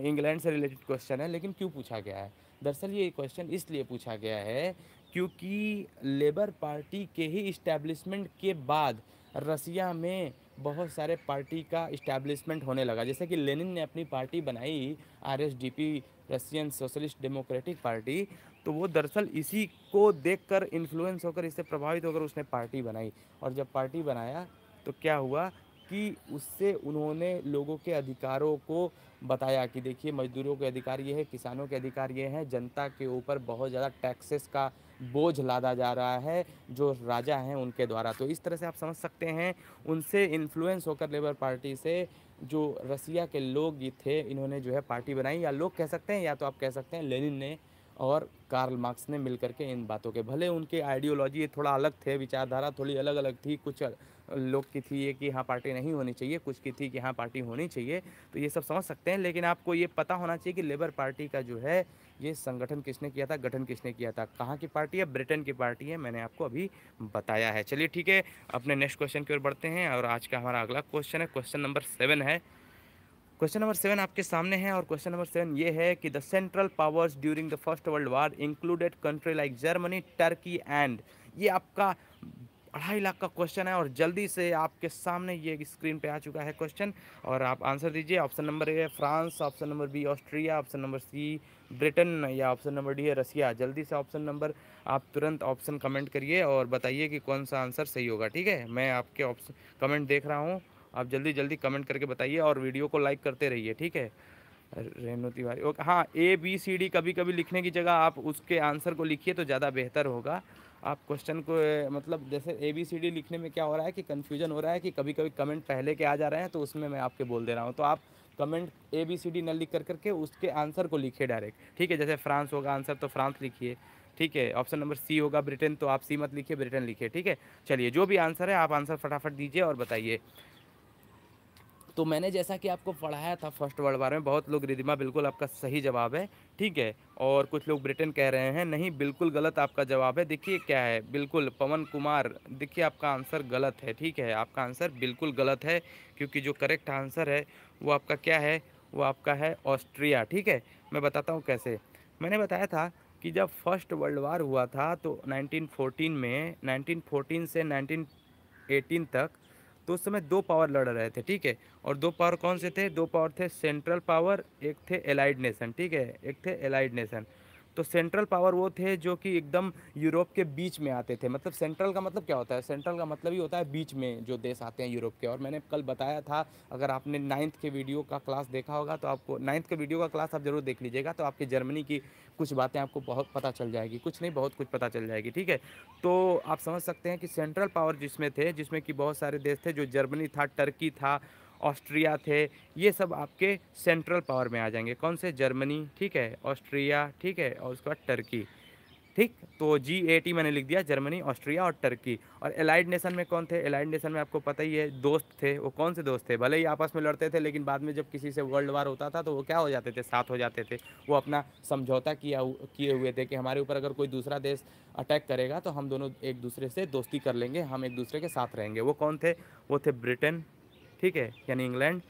[SPEAKER 1] इंग्लैंड से रिलेटेड क्वेश्चन है, लेकिन क्यों पूछा गया है? दरअसल ये क्वेश्चन इसलिए पूछा गया है क्योंकि लेबर पार्टी के ही इस्टेब्लिशमेंट के बाद रसिया में बहुत सारे पार्टी का इस्टेब्लिशमेंट होने लगा। जैसे कि लेनिन ने अपनी पार्टी बनाई RSDP Russian socialist democratic party तो वो दरअसल इसी को देखकर इन्फ्लुएंस होकर, इससे प्रभावित होकर उसने पार्टी बनाई। और जब पार्टी बनाया तो क्या हुआ? कि उससे उन्होंने लोगों के अधिकारों को बताया कि देखिए, मजदूरों के अधिकार ये है, किसानों के अधिकार ये हैं, जनता के ऊपर बहुत ज़्यादा टैक्सेस का बोझ लादा जा रहा है, जो राजा हैं उनके द्वारा। तो इस तरह से आप समझ सकते हैं, उनसे इन्फ्लुएंस होकर लेबर पार्टी से जो रसिया के लोग थे, इन्होंने जो है पार्टी बनाई। या लोग कह सकते हैं, या तो आप कह सकते हैं लेनिन ने और कार्ल मार्क्स ने मिलकर के इन बातों के। भले उनके आइडियोलॉजी थोड़ा अलग थे, विचारधारा थोड़ी अलग अलग थी, कुछ लोग की थी ये कि हाँ पार्टी नहीं होनी चाहिए, कुछ की थी कि हाँ पार्टी होनी चाहिए। तो ये सब समझ सकते हैं, लेकिन आपको ये पता होना चाहिए कि लेबर पार्टी का जो है, ये संगठन किसने किया था, गठन किसने किया था, कहाँ की पार्टी है, ब्रिटेन की पार्टी है, मैंने आपको अभी बताया है। चलिए ठीक है, अपने नेक्स्ट क्वेश्चन की ओर बढ़ते हैं, और आज का हमारा अगला क्वेश्चन है, क्वेश्चन नंबर सेवन है। क्वेश्चन नंबर सेवन आपके सामने है, और क्वेश्चन नंबर सेवन ये है कि the central powers during the first world war included country like Germany, Turkey and, ये आपका अढ़ाई लाख का क्वेश्चन है और जल्दी से आपके सामने ये स्क्रीन पे आ चुका है क्वेश्चन। और आप आंसर दीजिए। Option number A France, option number B Austria, option number C Britain या ऑप्शन नंबर डी है रसिया। जल्दी से ऑप्शन नंबर आप तुरंत ऑप्शन कमेंट करिए और बताइए कि कौन सा आंसर सही होगा, ठीक है? मैं आपके ऑप्शन कमेंट देख रहा हूँ। आप जल्दी जल्दी कमेंट करके बताइए और वीडियो को लाइक करते रहिए, ठीक है? रेणु तिवारी, ओके हाँ ए, बी, सी, डी कभी कभी लिखने की जगह आप उसके आंसर को लिखिए तो ज़्यादा बेहतर होगा। आप क्वेश्चन को मतलब जैसे ए बी सी डी लिखने में क्या हो रहा है कि कन्फ्यूज़न हो रहा है कि कभी कभी कमेंट पहले के आ जा रहे हैं तो उसमें मैं आपके बोल दे रहा हूँ। तो आप comment A B C D न लिख कर करके उसके आंसर को लिखिए डायरेक्ट ठीक है, जैसे फ्रांस होगा आंसर तो फ्रांस लिखिए। ठीक है ऑप्शन नंबर सी होगा ब्रिटेन तो आप सी मत लिखिए ब्रिटेन लिखिए। ठीक है, चलिए, जो भी आंसर है, आप आंसर फटाफट दीजिए और बताइए। तो मैंने जैसा कि आपको पढ़ाया था फ़र्स्ट वर्ल्ड वार में, बहुत लोग रिदिमा बिल्कुल आपका सही जवाब है। ठीक है और कुछ लोग ब्रिटेन कह रहे हैं, नहीं, बिल्कुल गलत आपका जवाब है। देखिए क्या है, बिल्कुल पवन कुमार, देखिए आपका आंसर गलत है, ठीक है? आपका आंसर बिल्कुल गलत है, क्योंकि जो करेक्ट आंसर है, वो आपका क्या है? वो आपका है ऑस्ट्रिया, ठीक है? मैं बताता हूँ कैसे। मैंने बताया था कि जब फ़र्स्ट वर्ल्ड वार हुआ था तो 1914 में 1914 से 1918 तक तो उस समय दो पावर लड़ रहे थे, ठीक है? और दो पावर कौन से थे? दो पावर थे सेंट्रल पावर, एक थे एलाइड नेशन, ठीक है? एक थे एलाइड नेशन। तो सेंट्रल पावर वो थे जो कि एकदम यूरोप के बीच में आते थे। मतलब सेंट्रल का मतलब क्या होता है? सेंट्रल का मतलब ही होता है बीच में जो देश आते हैं यूरोप के। और मैंने कल बताया था, अगर आपने नाइन्थ के वीडियो का क्लास देखा होगा तो आपको नाइन्थ के वीडियो का क्लास आप ज़रूर देख लीजिएगा तो आपके जर्मनी की कुछ बातें आपको बहुत पता चल जाएगी। कुछ नहीं, बहुत कुछ पता चल जाएगी, ठीक है? तो आप समझ सकते हैं कि सेंट्रल पावर जिसमें थे, जिसमें कि बहुत सारे देश थे, जो जर्मनी था टर्की था ऑस्ट्रिया थे, ये सब आपके सेंट्रल पावर में आ जाएँगे। कौन से? जर्मनी, ठीक है, ऑस्ट्रिया, ठीक है, और उसके बाद टर्की ठीक? तो जी ए टी मैंने लिख दिया, जर्मनी, ऑस्ट्रिया और टर्की और एलाइड नेशन में कौन थे? एलाइड नेशन में आपको पता ही है, दोस्त थे, वो कौन से दोस्त थे? भले ही आपस में लड़ते थे, लेकिन बाद में जब किसी से वर्ल्ड वार होता था तो वो क्या हो जाते थे? साथ हो जाते थे। वो अपना समझौता किया किए हुए थे कि हमारे ऊपर अगर कोई दूसरा देश अटैक करेगा तो हम दोनों एक दूसरे से दोस्ती कर लेंगे, हम एक दूसरे के साथ रहेंगे। वो कौन थे? वो थे ब्रिटेन ठीक है? यानी इंग्लैंड,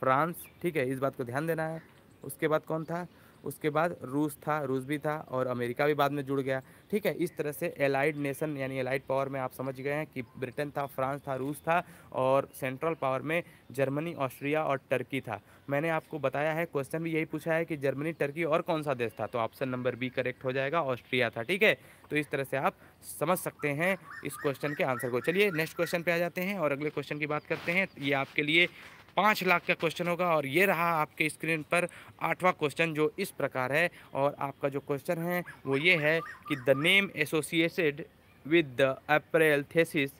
[SPEAKER 1] फ्रांस, ठीक है, इस बात को ध्यान देना है। उसके बाद कौन था? उसके बाद रूस था, रूस भी था और अमेरिका भी बाद में जुड़ गया। ठीक है, इस तरह से एलाइड नेशन यानी एलाइड पावर में आप समझ गए हैं कि ब्रिटेन था, फ्रांस था, रूस था और सेंट्रल पावर में जर्मनी, ऑस्ट्रिया और टर्की था। मैंने आपको बताया है, क्वेश्चन भी यही पूछा है कि जर्मनी, टर्की और कौन सा देश था? तो ऑप्शन नंबर बी करेक्ट हो जाएगा, ऑस्ट्रिया था। ठीक है तो इस तरह से आप समझ सकते हैं इस क्वेश्चन के आंसर को। चलिए, नेक्स्ट क्वेश्चन पे आ जाते हैं और अगले क्वेश्चन की बात करते हैं। ये आपके लिए पाँच लाख का क्वेश्चन होगा और ये रहा आपके स्क्रीन पर आठवां क्वेश्चन जो इस प्रकार है और आपका जो क्वेश्चन है वो ये है कि the name associated with the April thesis,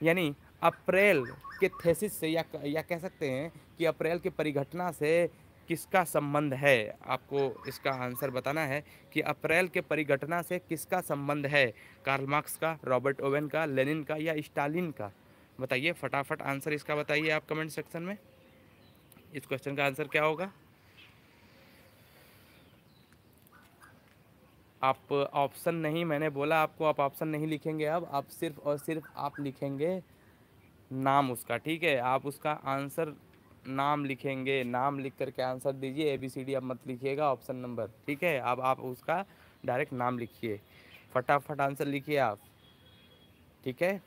[SPEAKER 1] यानी अप्रैल के थेसिस से या या कह सकते हैं कि अप्रैल के परिघटना से किसका संबंध है? आपको इसका आंसर बताना है कि अप्रैल के परिघटना से किसका संबंध है? कार्ल मार्क्स का, रॉबर्ट ओवेन का, लेनिन का या स्टालिन का? बताइए, फटाफट आंसर इसका बताइए आप कमेंट सेक्शन में। इस क्वेश्चन का आंसर क्या होगा? आप ऑप्शन नहीं, मैंने बोला आपको, आप ऑप्शन नहीं लिखेंगे अब, आप सिर्फ़ और सिर्फ़ आप लिखेंगे नाम उसका, ठीक है? आप उसका आंसर नाम लिखेंगे, नाम लिख करके आंसर दीजिए ए बी सी डी आप मत लिखिएगा ऑप्शन नंबर ठीक है? अब आप उसका डायरेक्ट नाम लिखिए, फटाफट आंसर लिखिए आप, ठीक है?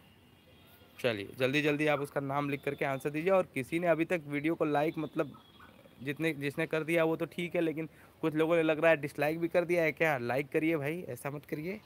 [SPEAKER 1] चलिए जल्दी जल्दी आप उसका नाम लिख करके आंसर दीजिए और किसी ने अभी तक वीडियो को लाइक मतलब जितने, जिसने कर दिया वो तो ठीक है, लेकिन कुछ लोगों ने लग रहा है डिसलाइक भी कर दिया है क्या? लाइक करिए भाई, ऐसा मत करिए।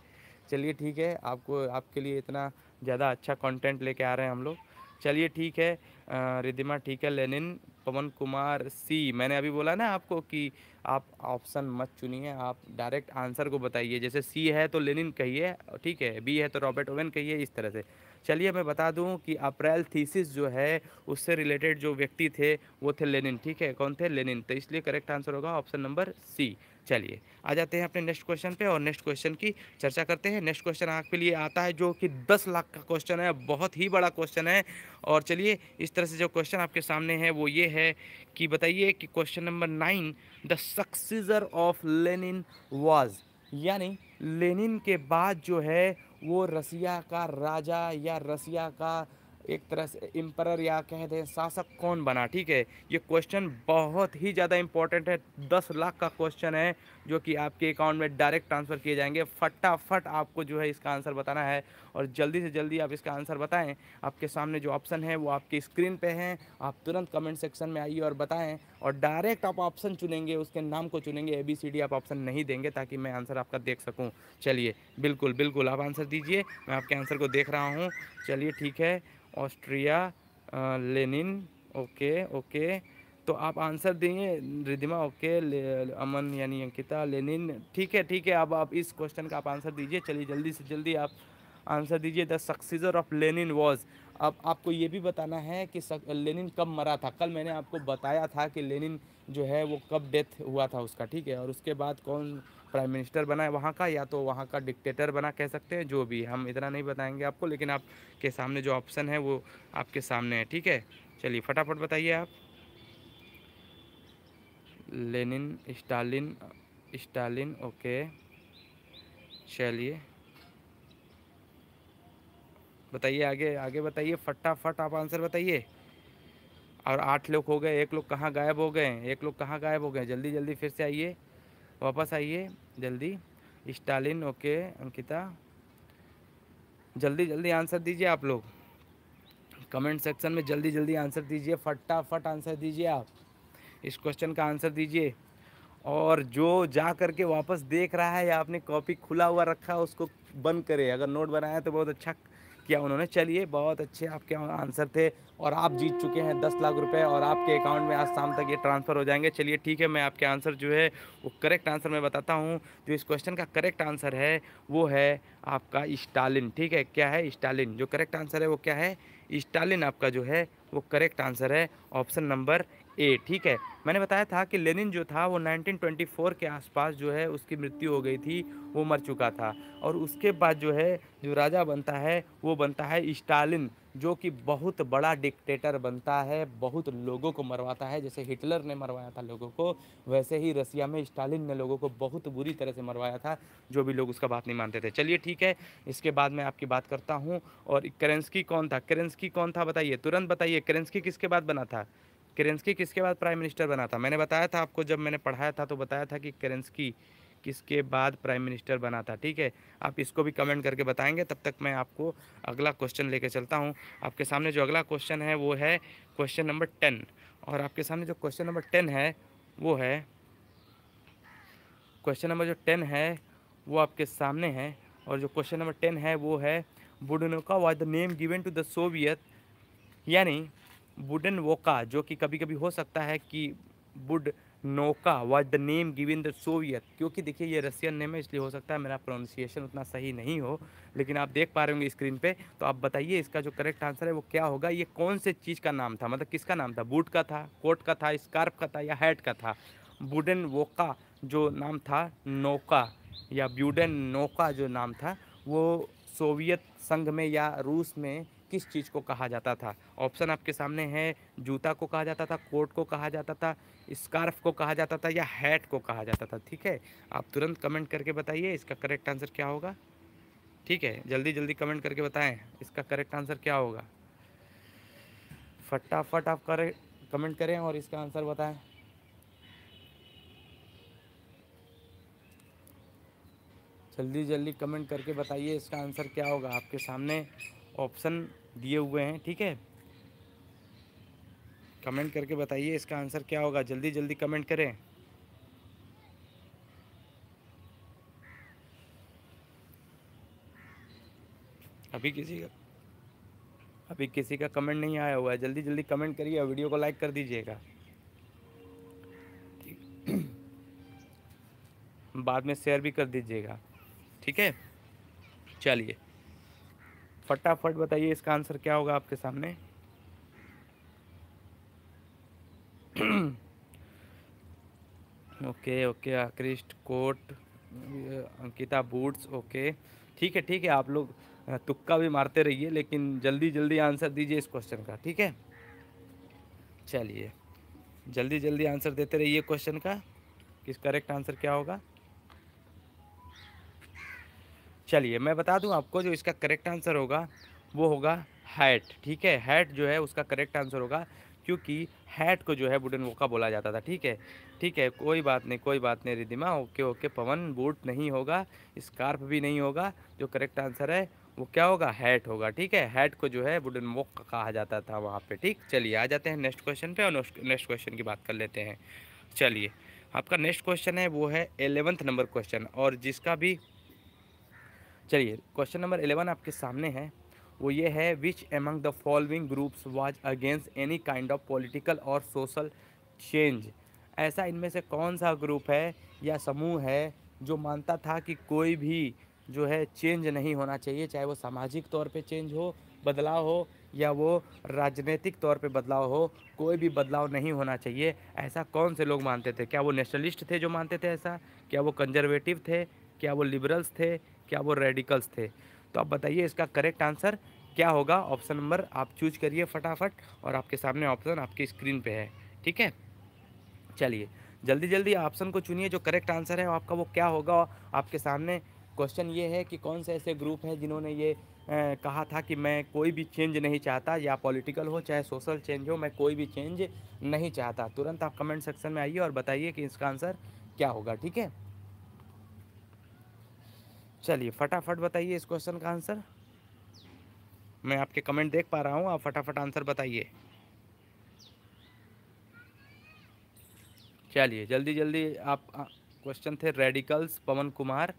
[SPEAKER 1] चलिए ठीक है, आपको, आपके लिए इतना ज़्यादा अच्छा कंटेंट लेके आ रहे हैं हम लोग। चलिए ठीक है रिदिमा ठीक है, लेनिन पवन कुमार सी, मैंने अभी बोला ना आपको कि आप ऑप्शन मत चुनिए, आप डायरेक्ट आंसर को बताइए। जैसे सी है तो लेनिन कहिए, ठीक है, बी है तो रॉबर्ट ओवेन कहिए, इस तरह से। चलिए मैं बता दूँ कि अप्रैल थीसिस जो है, उससे रिलेटेड जो व्यक्ति थे, वो थे लेनिन, ठीक है, कौन थे? लेनिन। तो इसलिए करेक्ट आंसर होगा ऑप्शन नंबर सी। चलिए, आ जाते हैं अपने नेक्स्ट क्वेश्चन पे और नेक्स्ट क्वेश्चन की चर्चा करते हैं। नेक्स्ट क्वेश्चन आपके लिए आता है जो कि दस लाख का क्वेश्चन है, बहुत ही बड़ा क्वेश्चन है। और चलिए, इस तरह से जो क्वेश्चन आपके सामने है, वो ये है कि बताइए कि question number nine the successor of Lenin was यानी लेनिन के बाद जो है, वो रसिया का राजा या रसिया का एक तरह से इम्पर या कह दें शासक कौन बना, ठीक है? ये क्वेश्चन बहुत ही ज़्यादा इंपॉर्टेंट है। दस लाख का क्वेश्चन है, जो कि आपके अकाउंट में डायरेक्ट ट्रांसफ़र किए जाएँगे। फटाफट आपको जो है इसका आंसर बताना है और जल्दी से जल्दी आप इसका आंसर बताएँ। आपके सामने जो ऑप्शन है, वो आपकी स्क्रीन पे हैं। आप तुरंत कमेंट सेक्शन में आइए और बताएँ और डायरेक्ट आप ऑप्शन चुनेंगे, उसके नाम को चुनेंगे। ए बी सी डी आप ऑप्शन नहीं देंगे ताकि मैं आंसर आपका देख सकूँ। चलिए, बिल्कुल बिल्कुल, आप आंसर दीजिए। मैं आपके आंसर को देख रहा हूँ। चलिए, ठीक है। Austria Lenin okay okay. तो आप आंसर देंगे रिदिमा ओके अमन यानी अंकिता लेनिन। ठीक है ठीक है अब आप इस क्वेश्चन का आप आंसर दीजिए चलिए जल्दी से जल्दी आप आंसर दीजिए the successor of Lenin was अब आपको ये भी बताना है कि सक, लेनिन कब मरा था। कल मैंने आपको बताया था कि लेनिन जो है वो कब डेथ हुआ था उसका ठीक है? और उसके बाद कौन प्राइम मिनिस्टर बना है वहाँ का, या तो वहाँ का डिक्टेटर बना कह सकते हैं, जो भी हम इतना नहीं बताएँगे आपको, लेकिन आपके सामने जो ऑप्शन है, वो आपके सामने है, ठीक है? चलिए, फटाफट बताइए आप। लेनिन स्टालिन स्टालिन ओके चलिए। बताइए आगे आगे बताइए, फटाफट आप आंसर बताइए। और आठ लोग हो गए, एक लोग कहाँ गायब हो गए, एक लोग कहाँ गायब हो गए? जल्दी जल्दी फिर से आइए। वापस आइए, जल्दी। Stalin, okay, Ankita. जल्दी जल्दी आंसर दीजिए आप लोग। कमेंट सेक्शन में जल्दी जल्दी आंसर दीजिए, फटाफट आंसर दीजिए आप। इस क्वेश्चन का आंसर दीजिए। और जो जा करके वापस देख रहा है या आपने कॉपी खुला हुआ रखा, उसको बंद करे। अगर नोट बनाया तो बहुत अच्छा किया उन्होंने। चलिए, बहुत अच्छे आपके आंसर थे और आप जीत चुके हैं दस लाख रुपए और आपके अकाउंट में आज शाम तक ये ट्रांसफ़र हो जाएँगे। चलिए, ठीक है, मैं आपके आंसर जो है वो करेक्ट आंसर मैं बताता हूँ। जो इस क्वेश्चन का करेक्ट आंसर है, वो है आपका स्टालिन। ठीक है, क्या है स्टालिन? जो करेक्ट आंसर है वो क्या है? स्टालिन आपका जो है वो करेक्ट आंसर है। ऑप्शन नंबर ए, ठीक है। मैंने बताया था कि लेनिन जो था, वो 1924 के आसपास जो है, उसकी मृत्यु हो गई थी, वो मर चुका था। और उसके बाद जो है, जो राजा बनता है, वो बनता है स्टालिन, जो कि बहुत बड़ा डिक्टेटर बनता है, बहुत लोगों को मरवाता है। जैसे हिटलर ने मरवाया था लोगों को, वैसे ही रसिया में स्टालिन ने लोगों को बहुत बुरी तरह से मरवाया था, जो भी लोग उसका बात नहीं मानते थे। चलिए, ठीक है, इसके बाद मैं आपकी बात करता हूँ। और करेंसकी कौन था? करेंसकी कौन था, बताइए? तुरंत बताइए, करेंसकी किसके बाद बना था? करेंसकी किसके बाद प्राइम मिनिस्टर बना था? मैंने बताया था आपको, जब मैंने पढ़ाया था तो बताया था कि करेंसकी किसके बाद प्राइम मिनिस्टर बना था, ठीक है? आप इसको भी कमेंट करके बताएँगे, तब तक मैं आपको अगला क्वेश्चन लेके चलता हूँ। आपके सामने जो अगला क्वेश्चन है, वो है क्वेश्चन नंबर टेन और आपके सामने जो क्वेश्चन नंबर टेन है, वो है क्वेश्चन नंबर जो टेन है, वो आपके सामने है। और जो क्वेश्चन नंबर टेन है, वो है Budenovka was the name given to the Soviet यानी बुडन वोका जो कि कभी कभी हो सकता है कि Budenovka was the name given the Soviet क्योंकि देखिए ये रशियन नेम है, इसलिए हो सकता है मेरा प्रोनाउंसिएशन उतना सही नहीं हो, लेकिन आप देख पा रहे होंगे स्क्रीन पे तो आप बताइए इसका जो करेक्ट आंसर है वो क्या होगा? ये कौन से चीज़ का नाम था? मतलब किसका नाम था? बूट का था कोट का था स्कार्फ का था या हैट का था? बुडन वोका जो नाम था, नोका या ब्यूडन नोका जो नाम था, वो सोवियत संघ में या रूस में किस चीज़ को कहा जाता था? ऑप्शन आपके सामने है, जूता को कहा जाता था, कोट को कहा जाता था, स्कार्फ को कहा जाता था या हैट को कहा जाता था, ठीक है? आप तुरंत कमेंट करके बताइए, इसका करेक्ट आंसर क्या होगा? ठीक है, जल्दी जल्दी कमेंट करके बताएँ, इसका करेक्ट आंसर क्या होगा? फटाफट आप करें, कमेंट करें और इसका आंसर बताएँ। जल्दी जल्दी कमेंट करके बताइए, इसका आंसर क्या होगा आपके सामने? ऑप्शन दिए हुए हैं, ठीक है? कमेंट करके बताइए इसका आंसर क्या होगा। जल्दी जल्दी कमेंट करें। अभी किसी का अभी किसी का कमेंट नहीं आया हुआ है। जल्दी जल्दी कमेंट करिए और वीडियो को लाइक कर दीजिएगा। बाद में शेयर भी कर दीजिएगा। ठीक है? चलिए। फटाफट बताइए, इसका आंसर क्या होगा आपके सामने? Okay okay, Aakrisht, coat, Ankita, boots, okay. ठीक है ठीक है, आप लोग तुक्का भी मारते रहिए, लेकिन जल्दी जल्दी आंसर दीजिए इस क्वेश्चन का, ठीक है? चलिए, जल्दी जल्दी आंसर देते रहिए क्वेश्चन का किस करेक्ट आंसर क्या होगा? चलिए, मैं बता दूँ आपको जो इसका करेक्ट आंसर होगा, वो होगा हैट ठीक है? हैट जो है, उसका करेक्ट आंसर होगा, क्योंकि हैट को जो है वुडन वोका बोला जाता था, ठीक है? ठीक है, कोई बात नहीं, कोई बात नहीं Ridhima okay okay Pawan boot नहीं होगा स्कार्फ भी नहीं होगा, जो करेक्ट आंसर है, वो क्या होगा? हैट होगा, ठीक है? हैट को जो है वुडन वोक कहा जाता था वहाँ पे, ठीक? चलिए, आ जाते हैं नेक्स्ट क्वेश्चन पे और नेक्स्ट क्वेश्चन की बात कर लेते हैं। चलिए, आपका नेक्स्ट क्वेश्चन है, वो है एलेवंथ नंबर क्वेश्चन और जिसका भी चलिए क्वेश्चन नंबर एलेवन आपके सामने है। वो ये है which among the following groups was against any kind of political और सोशल चेंज ऐसा इनमें से कौन सा ग्रुप है या समूह है जो मानता था कि कोई भी जो है चेंज नहीं होना चाहिए, चाहे वो सामाजिक तौर पे चेंज हो, बदलाव हो, या वो राजनीतिक तौर पे बदलाव हो, कोई भी बदलाव नहीं होना चाहिए। ऐसा कौन से लोग मानते थे? क्या वो नेशनलिस्ट थे जो मानते थे ऐसा? क्या वो कंजर्वेटिव थे? क्या वो लिबरल्स थे? क्या वो रेडिकल्स थे? तो आप बताइए इसका करेक्ट आंसर क्या होगा? ऑप्शन नंबर आप चूज़ करिए फटाफट और आपके सामने ऑप्शन आपकी स्क्रीन पे है। ठीक है? चलिए जल्दी जल्दी ऑप्शन को चुनिए जो करेक्ट आंसर है आपका वो क्या होगा? आपके सामने क्वेश्चन ये है कि कौन से ऐसे ग्रुप हैं जिन्होंने ये ए, कहा था कि मैं कोई भी चेंज नहीं चाहता या पॉलिटिकल हो चाहे सोशल चेंज हो मैं कोई भी चेंज नहीं चाहता। तुरंत आप कमेंट सेक्शन में आइए और बताइए कि इसका आंसर क्या होगा। ठीक है? चलिए, फटाफट बताइए इस क्वेश्चन का आंसर मैं आपके कमेंट देख पा रहा हूँ, आप फटाफट आंसर बताइए। चलिए, जल्दी जल्दी आप क्वेश्चन थे रेडिकल्स पवन कुमार।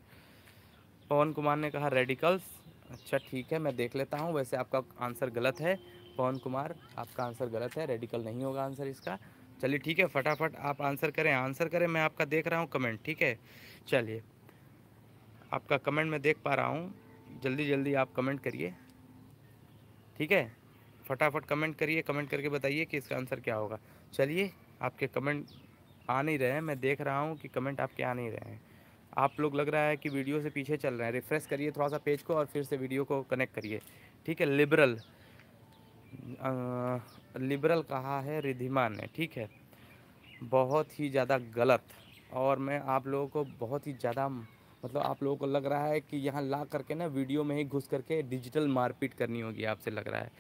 [SPEAKER 1] पवन कुमार ने कहा रेडिकल्स अच्छा ठीक है, मैं देख लेता हूँ, वैसे आपका आंसर गलत है। पवन कुमार, आपका आंसर गलत है रेडिकल नहीं होगा आंसर इसका। चलिए, ठीक है, फटाफट आप आंसर करें आंसर करें, मैं आपका देख रहा हूँ कमेंट ठीक है? चलिए आपका कमेंट मैं देख पा रहा हूँ। जल्दी जल्दी आप कमेंट करिए। ठीक है? फटाफट कमेंट करिए कमेंट करके बताइए कि इसका आंसर क्या होगा। चलिए, आपके कमेंट आ नहीं रहे हैं। मैं देख रहा हूँ कि कमेंट आपके आ नहीं रहे हैं। आप लोग लग रहा है कि वीडियो से पीछे चल रहे हैं। रिफ़्रेश करिए थोड़ा सा पेज को और फिर से वीडियो को कनेक्ट करिए। ठीक है? लिबरल लिबरल कहा है रिधिमा ने। ठीक है? बहुत ही ज़्यादा गलत। और मैं आप लोगों को बहुत ही ज़्यादा मतलब आप लोगों को लग रहा है कि यहाँ ला करके ना वीडियो में ही घुस करके डिजिटल मारपीट करनी होगी आपसे लग रहा है।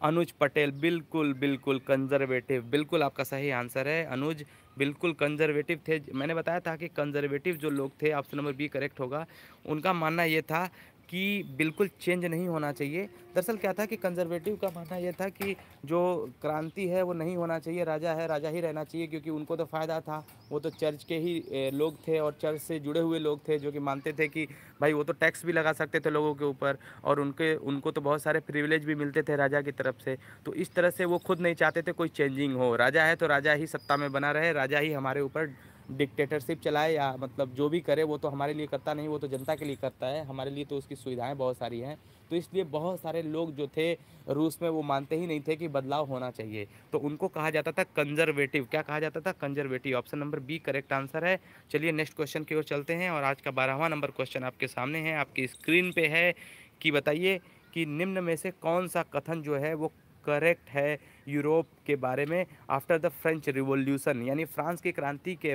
[SPEAKER 1] अनुज पटेल, बिल्कुल बिल्कुल कंजर्वेटिव बिल्कुल आपका सही आंसर है। अनुज, बिल्कुल कंजर्वेटिव थे। मैंने बताया था कि कंजर्वेटिव जो लोग थे ऑप्शन नंबर बी करेक्ट होगा। उनका मानना ये था कि बिल्कुल चेंज नहीं होना चाहिए। दरअसल क्या था कि कंजर्वेटिव का मानना यह था कि जो क्रांति है, वो नहीं होना चाहिए। राजा है, राजा ही रहना चाहिए, क्योंकि उनको तो फ़ायदा था। वो तो चर्च के ही लोग थे और चर्च से जुड़े हुए लोग थे, जो कि मानते थे कि भाई वो तो टैक्स भी लगा सकते थे लोगों के ऊपर और उनके, उनको तो बहुत सारे प्रिविलेज भी मिलते थे राजा की तरफ़ से। तो इस तरह से वो खुद नहीं चाहते थे कोई चेंजिंग हो। राजा है तो राजा ही सत्ता में बना रहे, राजा ही हमारे ऊपर डिक्टेटरशिप चलाए या मतलब जो भी करे, वो तो हमारे लिए करता नहीं, वो तो जनता के लिए करता है। हमारे लिए तो उसकी सुविधाएँ बहुत सारी हैं। तो इसलिए बहुत सारे लोग जो थे रूस में, वो मानते ही नहीं थे कि बदलाव होना चाहिए। तो उनको कहा जाता था कंजर्वेटिव क्या कहा जाता था? Conservative option number B correct answer है। चलिए नेक्स्ट क्वेश्चन की ओर चलते हैं और आज का बारहवा नंबर क्वेश्चन आपके सामने है। आपकी स्क्रीन पर है कि बताइए कि निम्न में से कौन सा कथन जो है, वो करेक्ट है? यूरोप के बारे में आफ्टर द फ्रेंच रिवॉल्यूशन यानी फ्रांस की क्रांति के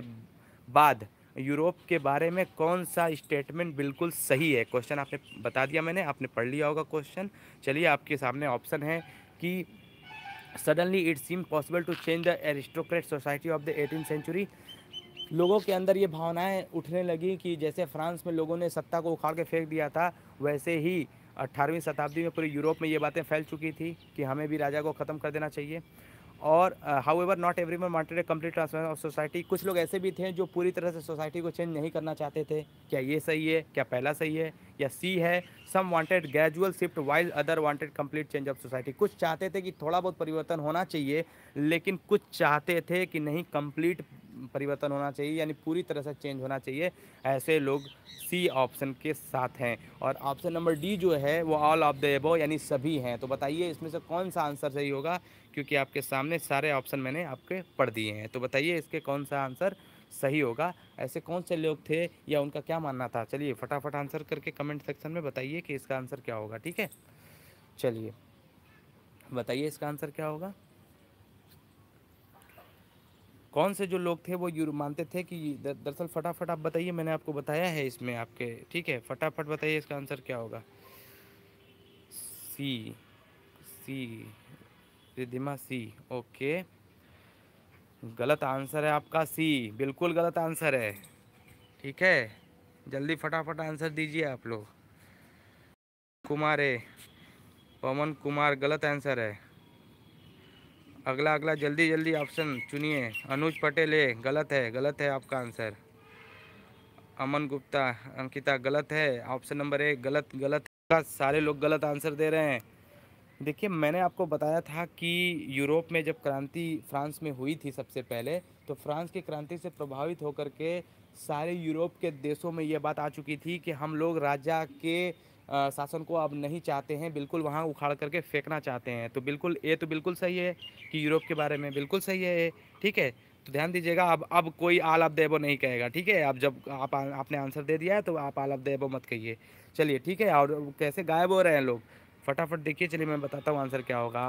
[SPEAKER 1] बाद यूरोप के बारे में कौन सा स्टेटमेंट बिल्कुल सही है? क्वेश्चन आपने बता दिया मैंने, आपने पढ़ लिया होगा क्वेश्चन चलिए, आपके सामने ऑप्शन है कि suddenly it seem possible to change the aristocrat society of the eighteen century लोगों के अंदर ये भावनाएँ उठने लगी कि जैसे फ्रांस में लोगों ने सत्ता को उखाड़ के फेंक दिया था, वैसे ही अट्ठारहवीं शताब्दी में पूरे यूरोप में ये बातें फैल चुकी थी कि हमें भी राजा को ख़त्म कर देना चाहिए। और however not every one wanted a complete transfer of society कुछ लोग ऐसे भी थे जो पूरी तरह से सोसाइटी को चेंज नहीं करना चाहते थे। क्या ये सही है? क्या पहला सही है? या सी है? Some wanted gradual shift while other wanted complete change of society कुछ चाहते थे कि थोड़ा बहुत परिवर्तन होना चाहिए, लेकिन कुछ चाहते थे कि नहीं कंप्लीट परिवर्तन होना चाहिए, यानी पूरी तरह से चेंज होना चाहिए, ऐसे लोग सी ऑप्शन के साथ हैं। और ऑप्शन नंबर डी जो है, वो ऑल ऑफ़ द एबो यानी सभी हैं। तो बताइए, इसमें से कौन सा आंसर सही होगा? क्योंकि आपके सामने सारे ऑप्शन मैंने आपके पढ़ दिए हैं। तो बताइए, इसके कौन सा आंसर सही होगा? ऐसे कौन से लोग थे, या उनका क्या मानना था? चलिए, फटाफट आंसर करके कमेंट सेक्शन में बताइए कि इसका आंसर क्या होगा, ठीक है? चलिए, बताइए इसका आंसर क्या होगा? कौन से जो लोग थे वो यूरो मानते थे कि दरअसल फटाफट आप बताइए, मैंने आपको बताया है इसमें आपके, ठीक है? फटाफट बताइए इसका आंसर क्या होगा? C C, Ridhima C, okay. गलत आंसर है आपका सी, बिल्कुल गलत आंसर है। ठीक है? जल्दी फटाफट आंसर दीजिए आप लोग। कुमार है पवन कुमार, गलत आंसर है। अगला अगला जल्दी जल्दी ऑप्शन चुनिए। अनुज पटेल है गलत है गलत है आपका आंसर। अमन गुप्ता, अंकिता, गलत है। ऑप्शन नंबर एक गलत गलत। सारे लोग गलत आंसर दे रहे हैं। देखिए, मैंने आपको बताया था कि यूरोप में जब क्रांति फ्रांस में हुई थी सबसे पहले तो फ्रांस की क्रांति से प्रभावित होकर के सारे यूरोप के देशों में ये बात आ चुकी थी कि हम लोग राजा के शासन को अब नहीं चाहते हैं, बिल्कुल वहाँ उखाड़ करके फेंकना चाहते हैं। तो बिल्कुल, ये तो बिल्कुल सही है कि यूरोप के बारे में बिल्कुल सही है ये, ठीक है? तो ध्यान दीजिएगा, अब अब कोई आल अब देबो नहीं कहेगा, ठीक है? अब जब आप, आपने आंसर दे दिया है तो आप आल अब देबो मत कहिए। चलिए, ठीक है? और कैसे गायब हो रहे हैं लोग? फटाफट देखिए, चलिए मैं बताता हूँ आंसर क्या होगा।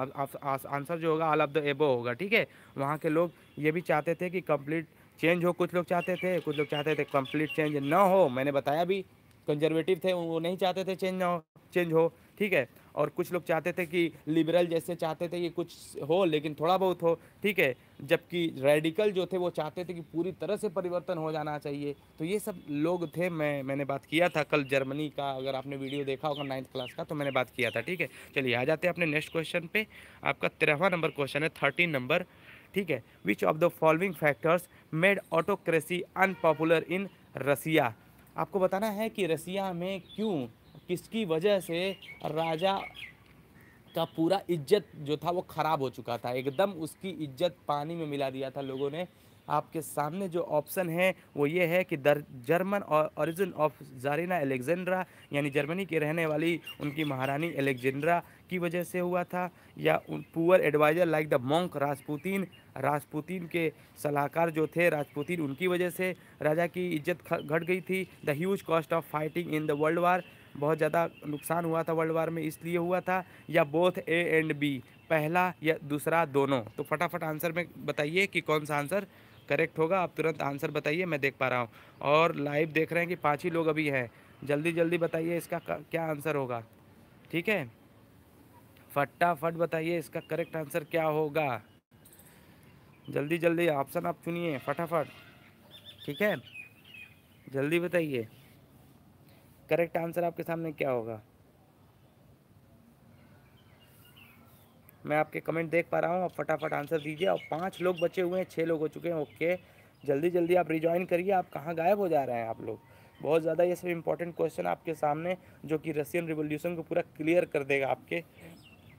[SPEAKER 1] आंसर जो होगा आल ऑफ़ द एबो होगा, ठीक है? वहाँ के लोग ये भी चाहते थे कि कंप्लीट चेंज हो, कुछ लोग चाहते थे, कुछ लोग चाहते थे कंप्लीट चेंज ना हो, मैंने बताया भी। कंजर्वेटिव थे, वो नहीं चाहते थे चेंज ना हो चेंज हो, ठीक है? और कुछ लोग चाहते थे कि लिबरल जैसे चाहते थे कि कुछ हो, लेकिन थोड़ा बहुत हो, ठीक है? जबकि रेडिकल जो थे, वो चाहते थे कि पूरी तरह से परिवर्तन हो जाना चाहिए। तो ये सब लोग थे, मैं, मैंने बात किया था कल जर्मनी का, अगर आपने वीडियो देखा होगा नाइन्थ क्लास का तो मैंने बात किया था, ठीक है? चलिए, आ जाते हैं अपने नेक्स्ट क्वेश्चन पे। आपका तेरहवा नंबर क्वेश्चन है थर्टीन नंबर, ठीक है? Which of the following factors made autocracy unpopular in Russia आपको बताना है कि रसिया में क्यों, किसकी वजह से राजा का पूरा इज़्ज़त जो था वो ख़राब हो चुका था? एकदम उसकी इज़्ज़त पानी में मिला दिया था लोगों ने। आपके सामने जो ऑप्शन है वो ये है कि दर, German origin of czarina Alexandra, यानी जर्मनी के रहने वाली उनकी महारानी एलेक्जेंड्रा की वजह से हुआ था, या poor adviser like the monk Rasputin Rasputin के सलाहकार जो थे, राजपूतीन उनकी वजह से राजा की इज़्ज़त घट गई थी। The huge cost of fighting in the world war बहुत ज़्यादा नुकसान हुआ था वर्ल्ड वार में, इसलिए हुआ था। या बोथ ए एंड बी पहला या दूसरा दोनों। तो फटाफट आंसर में बताइए कि कौन सा आंसर करेक्ट होगा। आप तुरंत आंसर बताइए, मैं देख पा रहा हूँ। और लाइव देख रहे हैं कि पाँच ही लोग अभी हैं। जल्दी जल्दी बताइए इसका क्या आंसर होगा। ठीक है? फटाफट बताइए इसका करेक्ट आंसर क्या होगा। जल्दी जल्दी, ऑप्शन आप चुनिए, फटाफट। ठीक है? जल्दी बताइए। करेक्ट आंसर आपके सामने क्या होगा? मैं आपके कमेंट देख पा रहा हूँ, आप फटाफट आंसर दीजिए। और पाँच लोग बचे हुए हैं छः लोग हो चुके हैं, ओके। जल्दी जल्दी आप रिज्वाइन करिए, आप कहाँ गायब हो जा रहे हैं आप लोग? बहुत ज़्यादा ये सब इंपॉर्टेंट क्वेश्चन आपके सामने, जो कि रशियन रिवोल्यूशन को पूरा क्लियर कर देगा आपके।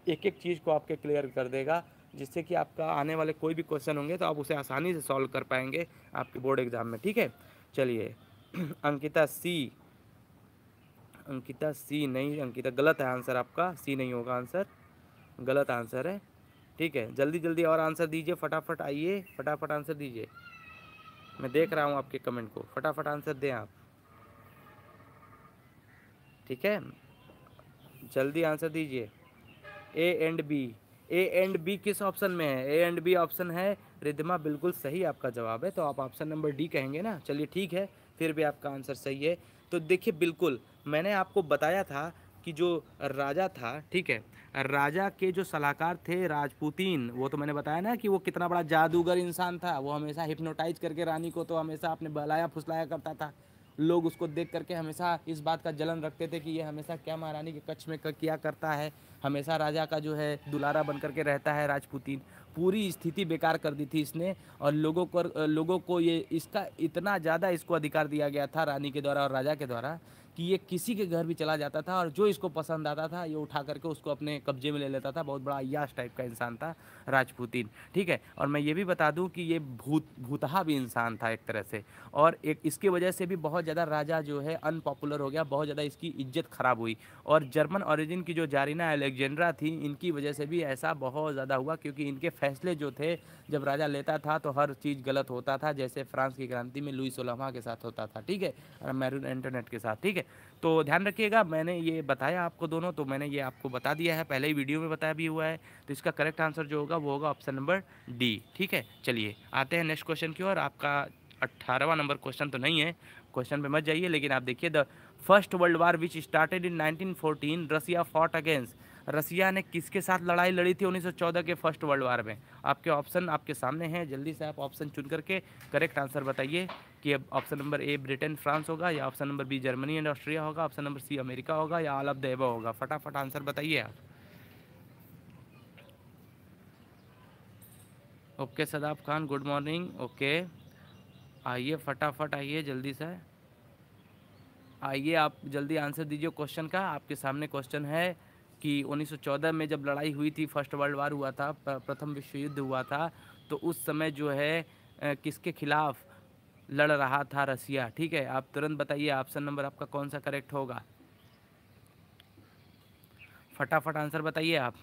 [SPEAKER 1] एक एक चीज़ को आपके क्लियर कर देगा। जिससे कि आपका आने वाले कोई भी क्वेश्चन होंगे तो आप उसे आसानी से सॉल्व कर पाएँगे आपके बोर्ड एग्ज़ाम में, ठीक है? चलिए, अंकिता सी अंकिता सी नहीं, अंकिता, गलत है आंसर आपका सी नहीं होगा आंसर गलत आंसर है, ठीक है? जल्दी जल्दी और आंसर दीजिए, फटाफट आइए, फटाफट आंसर दीजिए। मैं देख रहा हूँ आपके कमेंट को, फटाफट आंसर दें आप। ठीक है? जल्दी आंसर दीजिए। A and B A and B किस ऑप्शन में है? ए एंड बी ऑप्शन है। रिद्धिमा, बिल्कुल सही आपका जवाब है। तो आप ऑप्शन नंबर डी कहेंगे ना? चलिए ठीक है, फिर भी आपका आंसर सही है। तो देखिए, बिल्कुल, मैंने आपको बताया था कि जो राजा था, ठीक है, राजा के जो सलाहकार थे राजपूतीन, वो तो मैंने बताया ना कि वो कितना बड़ा जादूगर इंसान था। वो हमेशा हिप्नोटाइज करके रानी को तो हमेशा अपने बहलाया फुसलाया करता था। लोग उसको देख करके हमेशा इस बात का जलन रखते थे कि ये हमेशा क्या महारानी के कच्छ में किया करता है। हमेशा राजा का जो है दुलारा बन करके रहता है राजपूतीन। पूरी स्थिति बेकार कर दी थी इसने और लोगों को लोगों को ये इसका इतना ज़्यादा इसको अधिकार दिया गया था रानी के द्वारा और राजा के द्वारा कि ये किसी के घर भी चला जाता था और जो इसको पसंद आता था, ये उठा करके उसको अपने कब्जे में ले लेता था। बहुत बड़ा अयाश टाइप का इंसान था राजपूतीन, ठीक है? और मैं ये भी बता दूँ कि ये भूत, भूतहा भी इंसान था एक तरह से। और एक, इसकी वजह से भी बहुत ज़्यादा राजा जो है अनपॉपुलर हो गया, बहुत ज़्यादा इसकी इज़्ज़त ख़राब हुई। और जर्मन ऑरिजिन की जो जारिना एलेक्जेंड्रा थी, इनकी वजह से भी ऐसा बहुत ज़्यादा हुआ, क्योंकि इनके फैसले जो थे जब राजा लेता था तो हर चीज़ गलत होता था, जैसे फ्रांस की क्रांति में लुई सोलमा के साथ होता था, ठीक है? मैरून इंटरनेट के साथ, ठीक है? तो ध्यान रखिएगा, मैंने ये बताया आपको दोनों तो मैंने ये आपको बता दिया है, पहले ही वीडियो में बताया भी हुआ है तो इसका करेक्ट आंसर जो होगा, वो होगा ऑप्शन नंबर डी, ठीक है? चलिए, आते हैं नेक्स्ट क्वेश्चन की ओर, आपका अट्ठारहवा नंबर क्वेश्चन तो नहीं है, क्वेश्चन पे मत जाइए, लेकिन आप देखिए, the first world war which started in 1914 Russia fought against Russia ने किसके साथ लड़ाई लड़ी थी 1914 के फ़र्स्ट वर्ल्ड वार में? आपके ऑप्शन आपके सामने हैं, जल्दी से आप ऑप्शन चुन करके करेक्ट आंसर बताइए कि अब option number A, Britain, France होगा, या option number B, Germany and Austria होगा, ऑप्शन नंबर सी, अमेरिका होगा, या ऑल ऑफ़ द एबो होगा? फटाफट आंसर बताइए आप। Okay, Sadab Khan, good morning. Okay, आइए, फटाफट आइए, जल्दी से। आइए, आप जल्दी आंसर दीजिए क्वेश्चन का। आपके सामने क्वेश्चन है कि 1914 में जब लड़ाई हुई थी, फ़र्स्ट वर्ल्ड वार हुआ था प्रथम विश्व युद्ध हुआ था तो उस समय जो है किसके खिलाफ लड़ रहा था रसिया? ठीक है, आप तुरंत बताइए ऑप्शन नंबर आपका कौन सा करेक्ट होगा? फटाफट आंसर बताइए आप।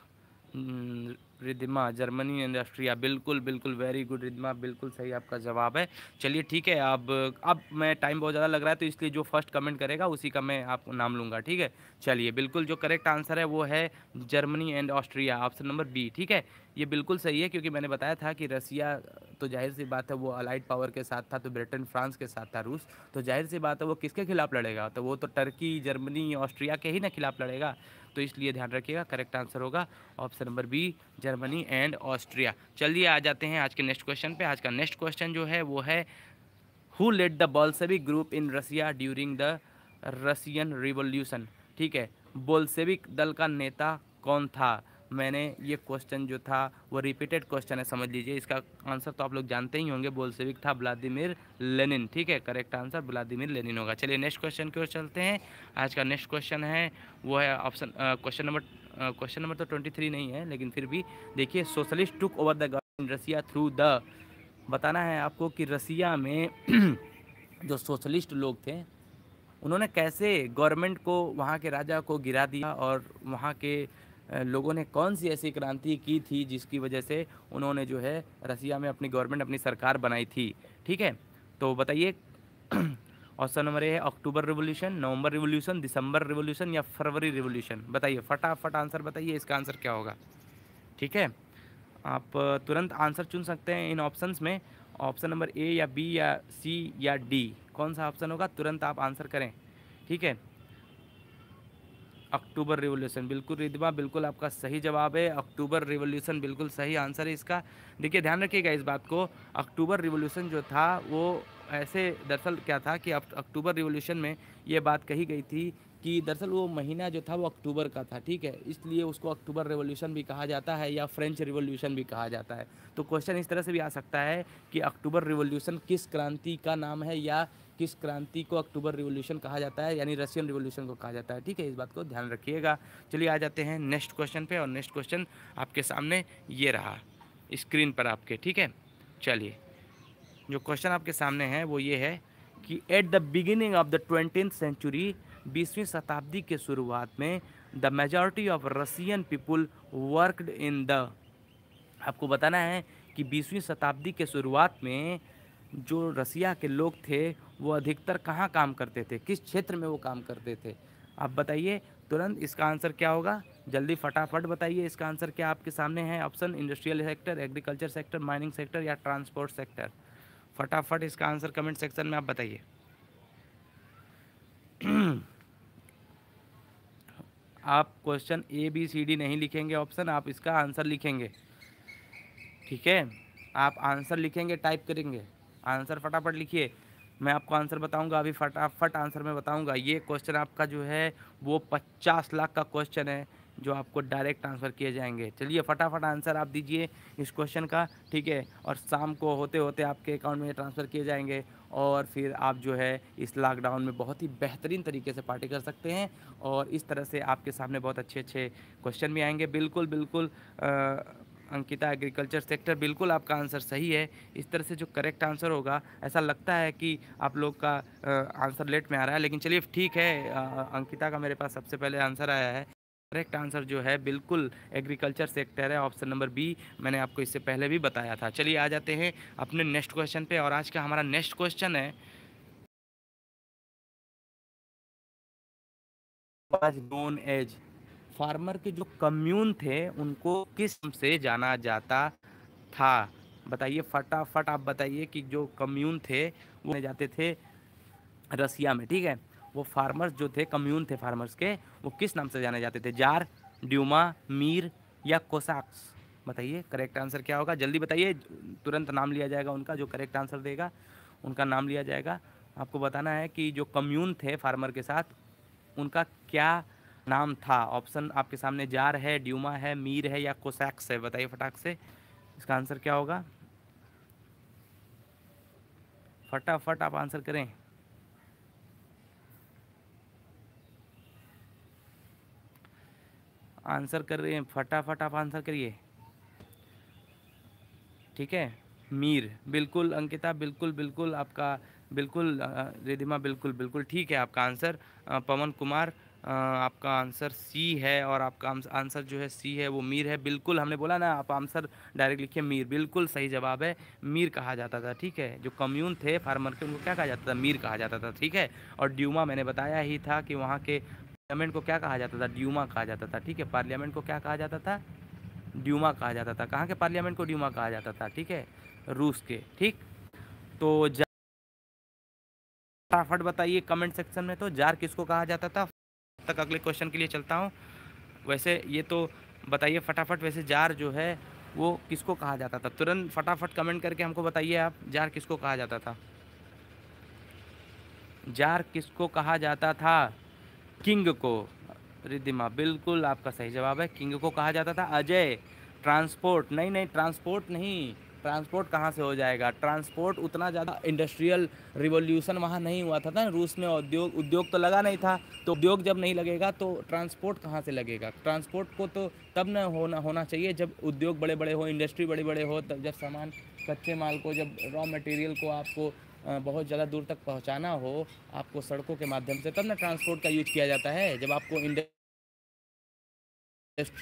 [SPEAKER 1] रिद्धिमा जर्मनी एंड ऑस्ट्रिया बिल्कुल बिल्कुल वेरी गुड रिद्धिमा बिल्कुल सही आपका जवाब है। चलिए ठीक है, अब अब मैं टाइम बहुत ज़्यादा लग रहा है तो इसलिए जो फ़र्स्ट कमेंट करेगा, उसी का मैं आपको नाम लूँगा, ठीक है? चलिए, बिल्कुल जो करेक्ट आंसर है, वो है Germany and Austria option number B ठीक है? ये बिल्कुल सही है, क्योंकि मैंने बताया था कि रसिया तो ज़ाहिर सी बात है, वो अलाइड पावर के साथ था तो ब्रिटेन फ्रांस के साथ था रूस तो ज़ाहिर सी बात है, वो किसके खिलाफ लड़ेगा? तो वो तो टर्की जर्मनी ऑस्ट्रिया के ही ना खिलाफ लड़ेगा। तो इसलिए ध्यान रखिएगा करेक्ट आंसर होगा। Option number B Germany and Austria चलिए, आ जाते हैं आज के नेक्स्ट क्वेश्चन पे। आज का नेक्स्ट क्वेश्चन जो है, वो है who led the Bolshevik group in Russia during the Russian revolution ठीक है बोल्सेविक दल का नेता कौन था? मैंने ये क्वेश्चन जो था, वो रिपीटेड क्वेश्चन है, समझ लीजिए। इसका आंसर तो आप लोग जानते ही होंगे, बोल्सेविक था व्लादिमिर लेनिन, ठीक है? करेक्ट आंसर व्लादिमिर लेनिन होगा। चलिए नेक्स्ट क्वेश्चन की ओर चलते हैं। आज का नेक्स्ट क्वेश्चन है, वो है option question number question number तो ट्वेंटी थ्री नहीं है, लेकिन फिर भी देखिए socialist took over the government Russia through the बताना है आपको कि रसिया में जो सोशलिस्ट लोग थे, उन्होंने कैसे गवर्नमेंट को, वहाँ के राजा को गिरा दिया और वहाँ के लोगों ने कौन सी ऐसी क्रांति की थी जिसकी वजह से उन्होंने जो है रसिया में अपनी गवर्नमेंट, अपनी सरकार बनाई थी? ठीक है? तो बताइए। ऑप्शन नंबर ए है October revolution, November revolution, December revolution या फरवरी रिवोल्यूशन? बताइए, फटाफट आंसर बताइए, इसका आंसर क्या होगा? ठीक है? आप तुरंत आंसर चुन सकते हैं इन ऑप्शंस में। ऑप्शन नंबर ए या बी या सी या डी? कौन सा ऑप्शन होगा? तुरंत आप आंसर करें। ठीक है? October revolution. बिल्कुल रिद्मा बिल्कुल आपका सही जवाब है, अक्टूबर रिवोल्यूशन, बिल्कुल सही आंसर है इसका। देखिए, ध्यान रखिएगा इस बात को, अक्टूबर रिवोल्यूशन जो था, वो ऐसे दरअसल क्या था कि अक्टूबर रिवोल्यूशन में ये बात कही गई थी कि दरअसल वो महीना जो था, वो अक्टूबर का था, ठीक है? इसलिए उसको अक्टूबर रिवोल्यूशन भी कहा जाता है या फ्रेंच रिवोल्यूशन भी कहा जाता है। तो क्वेश्चन इस तरह से भी आ सकता है कि अक्टूबर रिवोल्यूशन किस क्रांति का नाम है या किस क्रांति को अक्टूबर रिवोल्यूशन कहा जाता है, यानी रशियन रिवोल्यूशन को कहा जाता है, ठीक है? इस बात को ध्यान रखिएगा। चलिए, आ जाते हैं नेक्स्ट क्वेश्चन पे, और नेक्स्ट क्वेश्चन आपके सामने ये रहा, स्क्रीन पर आपके, ठीक है? चलिए, जो क्वेश्चन आपके सामने है, वो ये है कि at the beginning of the twenty century बीसवीं शताब्दी के शुरुआत में the majority of Russian people worked in the आपको बताना है कि बीसवीं शताब्दी के शुरुआत में जो रसिया के लोग थे वो अधिकतर कहाँ काम करते थे? किस क्षेत्र में वो काम करते थे? आप बताइए, तुरंत इसका आंसर क्या होगा? जल्दी फटाफट बताइए इसका आंसर क्या आपके सामने है? Option industrial sector agriculture sector mining sector या ट्रांसपोर्ट सेक्टर फटाफट इसका आंसर कमेंट सेक्शन में आप बताइए। आप question A B C D नहीं लिखेंगे ऑप्शन आप इसका आंसर लिखेंगे। ठीक है? आप आंसर लिखेंगे टाइप करेंगे। आंसर फटाफट लिखिए। मैं आपको आंसर बताऊँगा अभी फटाफट आंसर में बताऊँगा। ये क्वेश्चन आपका जो है वो पचास लाख का क्वेश्चन है जो आपको डायरेक्ट ट्रांसफ़र किए जाएँगे। चलिए फटाफट आंसर आप दीजिए इस क्वेश्चन का ठीक है? और शाम को होते होते आपके अकाउंट में ट्रांसफ़र किए जाएँगे और फिर आप जो है इस लॉकडाउन में बहुत ही बेहतरीन तरीके से पार्टी कर सकते हैं और इस तरह से आपके सामने बहुत अच्छे अच्छे क्वेश्चन भी आएँगे। बिल्कुल बिल्कुल आ, अंकिता एग्रीकल्चर सेक्टर बिल्कुल आपका आंसर सही है। इस तरह से जो करेक्ट आंसर होगा, ऐसा लगता है कि आप लोग का आंसर लेट में आ रहा है। लेकिन चलिए, ठीक है अंकिता का मेरे पास सबसे पहले आंसर आया है। करेक्ट आंसर जो है, बिल्कुल एग्रीकल्चर सेक्टर है। ऑप्शन नंबर बी मैंने आपको इससे पहले भी बताया था। चलिए, आ जाते हैं अपने नेक्स्ट क्वेश्चन पे। और आज का हमारा नेक्स्ट क्वेश्चन है। नोन एज फार्मर के जो कम्यून थे, उनको किस से जाना जाता था? बताइए फटाफट, आप बताइए कि जो कम्यून थे, वो जाते थे रसिया में, ठीक है? वो फार्मर्स जो थे कम्यून थे फार्मर्स के, वो किस नाम से जाने जाते थे? जार, ड्यूमा, मीर या कोसाक्स? बताइए करेक्ट आंसर क्या होगा? जल्दी बताइए, तुरंत नाम लिया जाएगा उनका, जो करेक्ट आंसर देगा, उनका नाम लिया जाएगा। आपको बताना है कि जो कम्यून थे फार्मर के साथ, उनका क्या नाम था। ऑप्शन आपके सामने जार है, ड्यूमा है, मीर है या कोसैक्स है। बताइए फटाक से, इसका आंसर क्या होगा? फटाफट आप आंसर करें। आंसर कर रहे हैं, फटाफट आप आंसर करिए। ठीक है? मीर, बिल्कुल, अंकिता, बिल्कुल बिल्कुल आपका, बिल्कुल रिधिमा बिल्कुल बिल्कुल ठीक है आपका आंसर। पवन कुमार आपका आंसर सी है और आपका आंसर जो है सी है, वो मीर है। बिल्कुल हमने बोला ना, आप आंसर डायरेक्ट लिखिए मीर। बिल्कुल सही जवाब है, मीर कहा जाता था, ठीक है? जो कम्यून थे, फार्मर के उनको क्या कहा जाता था? मीर कहा जाता था, ठीक है? और ड्यूमा मैंने बताया ही था कि वहाँ के पार्लियामेंट को क्या कहा जाता था? ड्यूमा कहा जाता था, ठीक है? पार्लियामेंट को क्या कहा जाता था? ड्यूमा कहा जाता था। कहाँ के पार्लियामेंट को ड्यूमा कहा जाता था, ठीक है? रूस के, ठीक? तो फटाफट बताइए कमेंट सेक्शन में तो जार किसको कहा जाता था? तक अगले क्वेश्चन के लिए चलता हूँ। वैसे ये तो बताइए फटाफट, वैसे जार जो है, वो किसको कहा जाता था? तुरंत फटाफट कमेंट करके हमको बताइए आप, जार किसको कहा जाता था? जार किसको कहा जाता था? किंग को। रिद्धिमा बिल्कुल आपका सही जवाब है। किंग को कहा जाता था। अजय ट्रांसपोर्ट नहीं नहीं ट्रांसपोर्ट नहीं। ट्रांसपोर्ट कहाँ से हो जाएगा? ट्रांसपोर्ट उतना ज़्यादा इंडस्ट्रियल रिवोल्यूशन वहाँ नहीं हुआ था ना। रूस में उद्योग उद्योग तो लगा नहीं था। तो उद्योग जब नहीं लगेगा तो ट्रांसपोर्ट कहाँ से लगेगा? ट्रांसपोर्ट को तो तब न होना होना चाहिए जब उद्योग बड़े बड़े हो, इंडस्ट्री बड़े बड़े हो, तब जब सामान, कच्चे माल को, जब रॉ मटेरियल को आपको बहुत ज़्यादा दूर तक पहुँचाना हो, आपको सड़कों के माध्यम से, तब ना ट्रांसपोर्ट का यूज़ किया जाता है। जब आपको इंडस्ट्री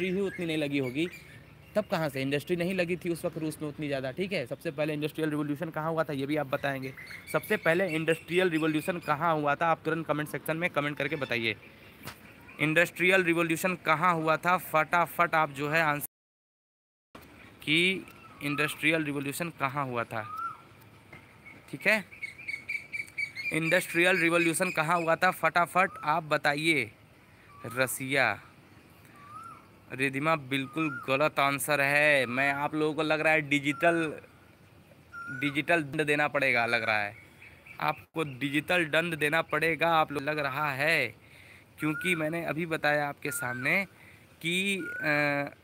[SPEAKER 1] ही उतनी नहीं लगी होगी तब कहाँ से? इंडस्ट्री नहीं लगी थी उस वक्त रूस में उतनी ज़्यादा, ठीक है? सबसे पहले इंडस्ट्रियल रिवोल्यूशन कहाँ हुआ था, ये भी आप बताएँगे। सबसे पहले इंडस्ट्रियल रिवोल्यूशन कहाँ हुआ था, आप तुरंत कमेंट सेक्शन में कमेंट करके बताइए। इंडस्ट्रियल रिवोल्यूशन कहाँ हुआ था? फटाफट आप जो है आंसर कि इंडस्ट्रियल रिवोल्यूशन कहाँ हुआ था, ठीक है? इंडस्ट्रियल रिवोल्यूशन कहाँ हुआ था? फटाफट आप बताइए। रसिया। रिधिमा बिल्कुल गलत आंसर है। मैं आप लोगों को लग रहा है डिजिटल डिजिटल दंड देना पड़ेगा लग रहा है। आपको डिजिटल दंड देना पड़ेगा, आप लोग लग रहा है। क्योंकि मैंने अभी बताया आपके सामने कि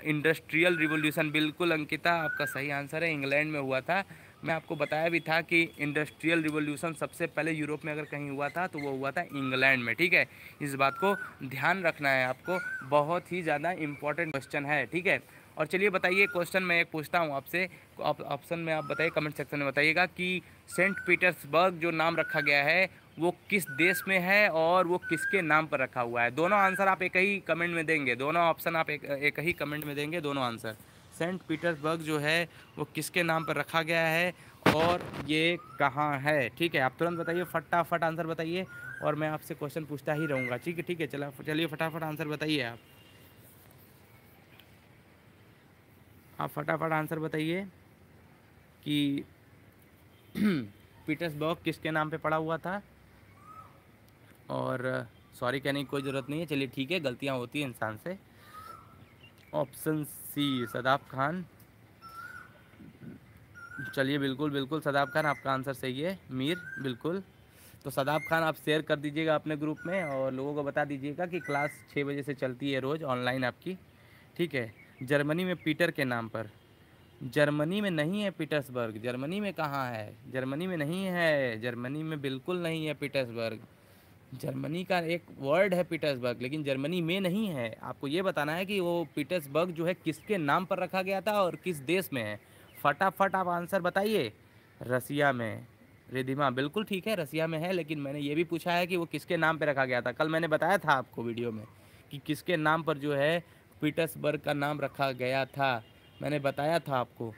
[SPEAKER 1] इंडस्ट्रियल रिवोल्यूशन बिल्कुल अंकिता, आपका सही आंसर है। इंग्लैंड में हुआ था। मैं आपको बताया भी था कि इंडस्ट्रियल रिवोल्यूशन सबसे पहले यूरोप में अगर कहीं हुआ था तो वो हुआ था इंग्लैंड में, ठीक है? इस बात को ध्यान रखना है आपको, बहुत ही ज़्यादा इंपॉर्टेंट क्वेश्चन है, ठीक है? और चलिए बताइए क्वेश्चन मैं एक पूछता हूँ आपसे। ऑप्शन में आप बताइए कमेंट सेक्शन में बताइएगा कि सेंट पीटर्सबर्ग जो नाम रखा गया है, वो किस देश में है और वो किसके नाम पर रखा हुआ है? दोनों आंसर आप एक ही कमेंट में देंगे, दोनों ऑप्शन आप एक एक ही कमेंट में देंगे, दोनों आंसर सेंट पीटर्सबर्ग जो है, वो किसके नाम पर रखा गया है और ये कहाँ है? ठीक है, आप तुरंत बताइए, फटाफट आंसर बताइए और मैं आपसे क्वेश्चन पूछता ही रहूँगा। ठीक है ठीक है, चला, चलिए फटाफट आंसर बताइए आप। आप फटाफट आंसर बताइए कि पीटर्सबर्ग किसके नाम पे पड़ा हुआ था? और सॉरी, कहने की कोई ज़रूरत नहीं है। चलिए, ठीक है, गलतियाँ होती हैं इंसान से। Option C, Sadab Khan. चलिए, बिल्कुल बिल्कुल, सदाब खान, आपका आंसर सही है, मीर, बिल्कुल। तो सदाब खान, आप शेयर कर दीजिएगा अपने ग्रुप में और लोगों को बता दीजिएगा कि क्लास छः बजे से चलती है रोज़ ऑनलाइन आपकी। ठीक है, जर्मनी में पीटर के नाम पर। जर्मनी में नहीं है पीटर्सबर्ग, जर्मनी में कहाँ है? जर्मनी में नहीं है, जर्मनी में बिल्कुल नहीं है पीटर्सबर्ग। जर्मनी का एक वर्ड है पीटर्सबर्ग, लेकिन जर्मनी में नहीं है। आपको ये बताना है कि वो पीटर्सबर्ग जो है किसके नाम पर रखा गया था और किस देश में है? फटाफट आप आंसर बताइए। रसिया में। रिधिमा बिल्कुल ठीक है, रसिया में है, लेकिन मैंने ये भी पूछा है कि वो किसके नाम पर रखा गया था। कल मैंने बताया था आपको वीडियो में कि किसके नाम पर जो है पीटर्सबर्ग का नाम रखा गया था। मैंने बताया था आपको।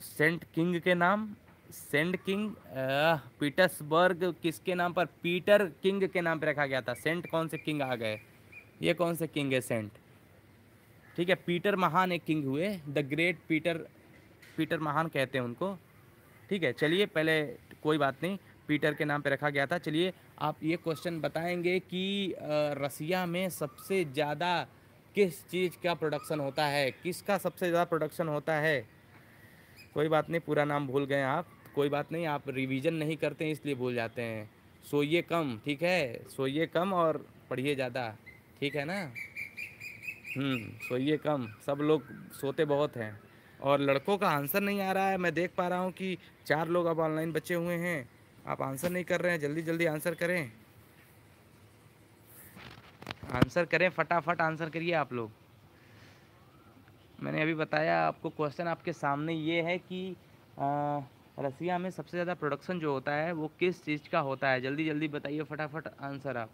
[SPEAKER 1] सेंट किंग के नाम सेंट किंग पीटर्सबर्ग किसके नाम पर? पीटर किंग के नाम पर रखा गया था। सेंट कौन से किंग आ गए? ये कौन से किंग है सेंट? ठीक है, पीटर महान एक किंग हुए। द ग्रेट पीटर पीटर महान कहते हैं उनको। ठीक है, चलिए, पहले कोई बात नहीं, पीटर के नाम पे रखा गया था। चलिए, आप ये क्वेश्चन बताएँगे कि रसिया में सबसे ज़्यादा किस चीज़ का प्रोडक्शन होता है? किसका सबसे ज़्यादा प्रोडक्शन होता है? कोई बात नहीं, पूरा नाम भूल गए आप। कोई बात नहीं आप रिवीजन नहीं करते हैं इसलिए भूल जाते हैं। सोइए कम ठीक है? सोइए कम और पढ़िए ज़्यादा ठीक है ना? हम्म, सोइए कम। सब लोग सोते बहुत हैं। और लड़कों का आंसर नहीं आ रहा है। मैं देख पा रहा हूँ कि चार लोग अब ऑनलाइन बचे हुए हैं। आप आंसर नहीं कर रहे हैं। जल्दी जल्दी आंसर करें। आंसर करें फटाफट आंसर करिए आप लोग। मैंने अभी बताया आपको क्वेश्चन आपके सामने ये है कि आ, रसिया में सबसे ज़्यादा प्रोडक्शन जो होता है, वो किस चीज़ का होता है? जल्दी जल्दी बताइए फटाफट आंसर आप।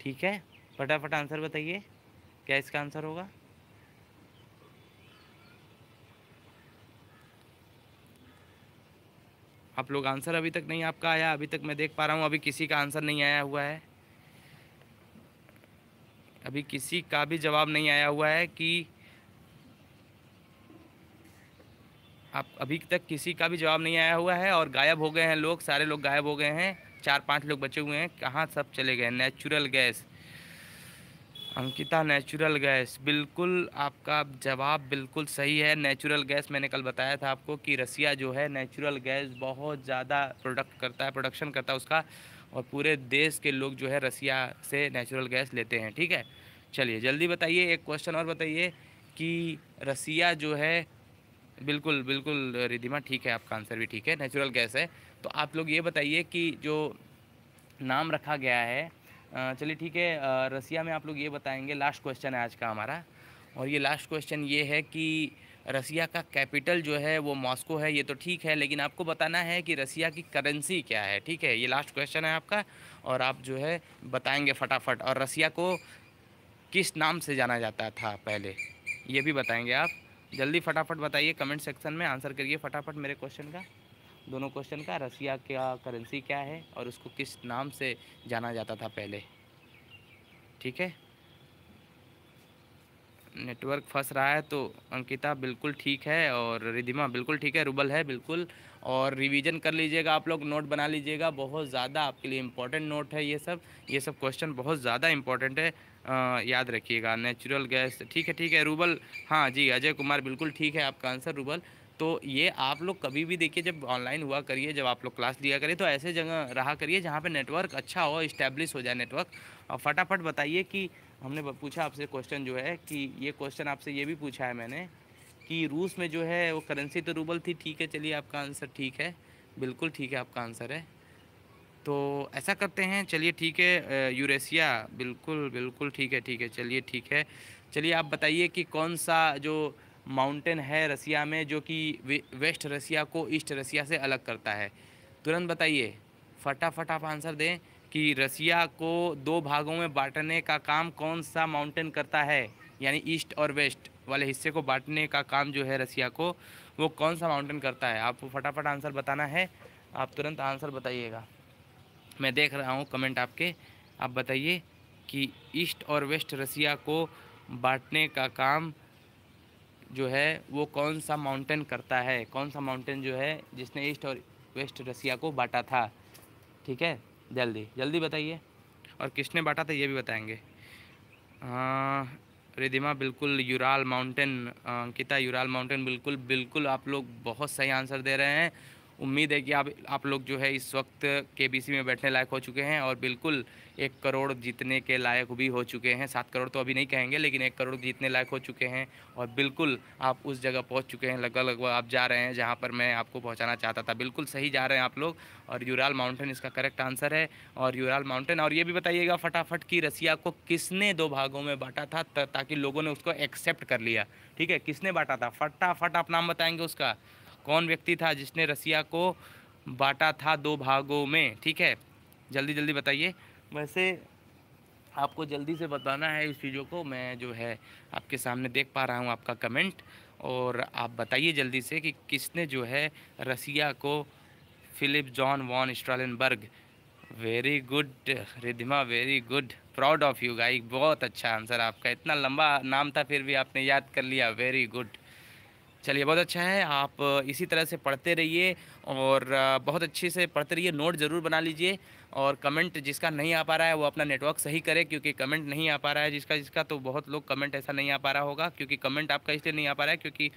[SPEAKER 1] ठीक है? फटाफट आंसर बताइए। क्या इसका आंसर होगा? आप लोग आंसर अभी तक नहीं आपका आया, अभी तक मैं देख पा रहा हूँ, अभी किसी का आंसर नहीं आया हुआ है। अभी किसी का भी जवाब नहीं आया हुआ है कि आप अभी तक किसी का भी जवाब नहीं आया हुआ है और गायब हो गए हैं लोग, सारे लोग गायब हो गए हैं, चार पाँच लोग बचे हुए हैं, कहाँ सब चले गए? Natural gas Ankita natural gas बिल्कुल आपका जवाब बिल्कुल सही है। नेचुरल गैस मैंने कल बताया था आपको कि रसिया जो है नेचुरल गैस बहुत ज़्यादा प्रोडक्ट करता है प्रोडक्शन करता है उसका। और पूरे देश के लोग जो है रसिया से नेचुरल गैस लेते हैं, ठीक है? चलिए, जल्दी बताइए, एक क्वेश्चन और बताइए कि रसिया जो है, बिल्कुल बिल्कुल रिधिमा ठीक है, आपका आंसर भी ठीक है नेचुरल गैस है। तो आप लोग ये बताइए कि जो नाम रखा गया है चलिए ठीक है रसिया में आप लोग ये बताएँगे लास्ट क्वेश्चन है आज का हमारा। और ये लास्ट क्वेश्चन ये है कि रसिया का कैपिटल जो है वो मॉस्को है, ये तो ठीक है, लेकिन आपको बताना है कि रसिया की करेंसी क्या है, ठीक है? ये लास्ट क्वेश्चन है आपका, और आप जो है बताएँगे फटाफट। और रसिया को किस नाम से जाना जाता था पहले? ये भी बताएँगे आप। जल्दी फटाफट बताइए कमेंट सेक्शन में आंसर करिए फटाफट मेरे क्वेश्चन का। दोनों क्वेश्चन का, रसिया क्या करेंसी क्या है और उसको किस नाम से जाना जाता था पहले? ठीक है? नेटवर्क फंस रहा है तो अंकिता बिल्कुल ठीक है और रिधिमा बिल्कुल ठीक है रूबल है बिल्कुल। और रिवीजन कर लीजिएगा आप लोग नोट बना लीजिएगा बहुत ज़्यादा आपके लिए इम्पोर्टेंट नोट है ये सब। ये सब क्वेश्चन बहुत ज़्यादा इम्पोर्टेंट है आ, याद रखिएगा नेचुरल गैस ठीक है ठीक है रूबल। हाँ जी अजय कुमार बिल्कुल ठीक है आपका आंसर रूबल। तो ये आप लोग कभी भी देखिए जब ऑनलाइन हुआ करिए जब आप लोग क्लास लिया करिए तो ऐसे जगह रहा करिए जहाँ पे नेटवर्क अच्छा हो इस्टेब्लिश हो जाए नेटवर्क। और फटाफट बताइए कि हमने पूछा आपसे क्वेश्चन जो है कि ये क्वेश्चन आपसे ये भी पूछा है मैंने कि रूस में जो है वो करेंसी तो रूबल थी ठीक है चलिए आपका आंसर ठीक है। बिल्कुल ठीक है आपका आंसर है। तो ऐसा करते हैं चलिए ठीक है यूरेशिया बिल्कुल बिल्कुल ठीक है ठीक है चलिए ठीक है। चलिए आप बताइए कि कौन सा जो माउंटेन है रसिया में जो कि वे, वेस्ट रसिया को ईस्ट रसिया से अलग करता है? तुरंत बताइए फटाफट आप आंसर दें। कि रसिया को दो भागों में बांटने का काम कौन सा माउंटेन करता है? यानी ईस्ट और वेस्ट वाले हिस्से को बांटने का काम जो है रसिया को, वो कौन सा माउंटेन करता है? आपको फटाफट आंसर बताना है। आप तुरंत आंसर बताइएगा। मैं देख रहा हूँ कमेंट आपके। आप बताइए कि ईस्ट और वेस्ट रसिया को बांटने का काम जो है, वो कौन सा माउंटेन करता है? कौन सा माउंटेन जो है जिसने ईस्ट और वेस्ट रसिया को बांटा था? ठीक है? जल्दी जल्दी बताइए। और किसने बांटा था ये भी बताएँगे। रिधिमा, बिल्कुल Ural mountain Ankita Ural mountain, बिल्कुल बिल्कुल आप लोग बहुत सही आंसर दे रहे हैं। उम्मीद है कि आप आप लोग जो है इस वक्त के में बैठने लायक हो चुके हैं और बिल्कुल एक करोड़ जीतने के लायक भी हो चुके हैं। सात करोड़ तो अभी नहीं कहेंगे, लेकिन एक करोड़ जीतने लायक हो चुके हैं और बिल्कुल आप उस जगह पहुँच चुके हैं, लगभग लगभग आप जा रहे हैं जहाँ पर मैं आपको पहुंचाना चाहता था। बिल्कुल सही जा रहे हैं आप लोग और यूराल माउंटेन इसका करेक्ट आंसर है और यूराल माउंटेन और ये भी बताइएगा फटाफट कि रसिया को किसने दो भागों में बांटा था ताकि लोगों ने उसको एक्सेप्ट कर लिया। ठीक है, किसने बांटा था? फटाफट आप नाम बताएँगे उसका। कौन व्यक्ति था जिसने रसिया को बांटा था दो भागों में? ठीक है जल्दी जल्दी बताइए। वैसे आपको जल्दी से बताना है इस चीज़ों को। मैं जो है आपके सामने देख पा रहा हूँ आपका कमेंट और आप बताइए जल्दी से कि किसने जो है रसिया को Philip John von Strahlenberg very good Ridhima very good proud of you guy बहुत अच्छा आंसर आपका। इतना लंबा नाम था फिर भी आपने याद कर लिया। वेरी गुड चलिए, बहुत अच्छा है। आप इसी तरह से पढ़ते रहिए और बहुत अच्छे से पढ़ते रहिए। नोट ज़रूर बना लीजिए और कमेंट जिसका नहीं आ पा रहा है, वो अपना नेटवर्क सही करे, क्योंकि कमेंट नहीं आ पा रहा है जिसका जिसका तो बहुत लोग कमेंट ऐसा नहीं आ पा रहा होगा, क्योंकि कमेंट आपका इसलिए नहीं आ पा रहा है क्योंकि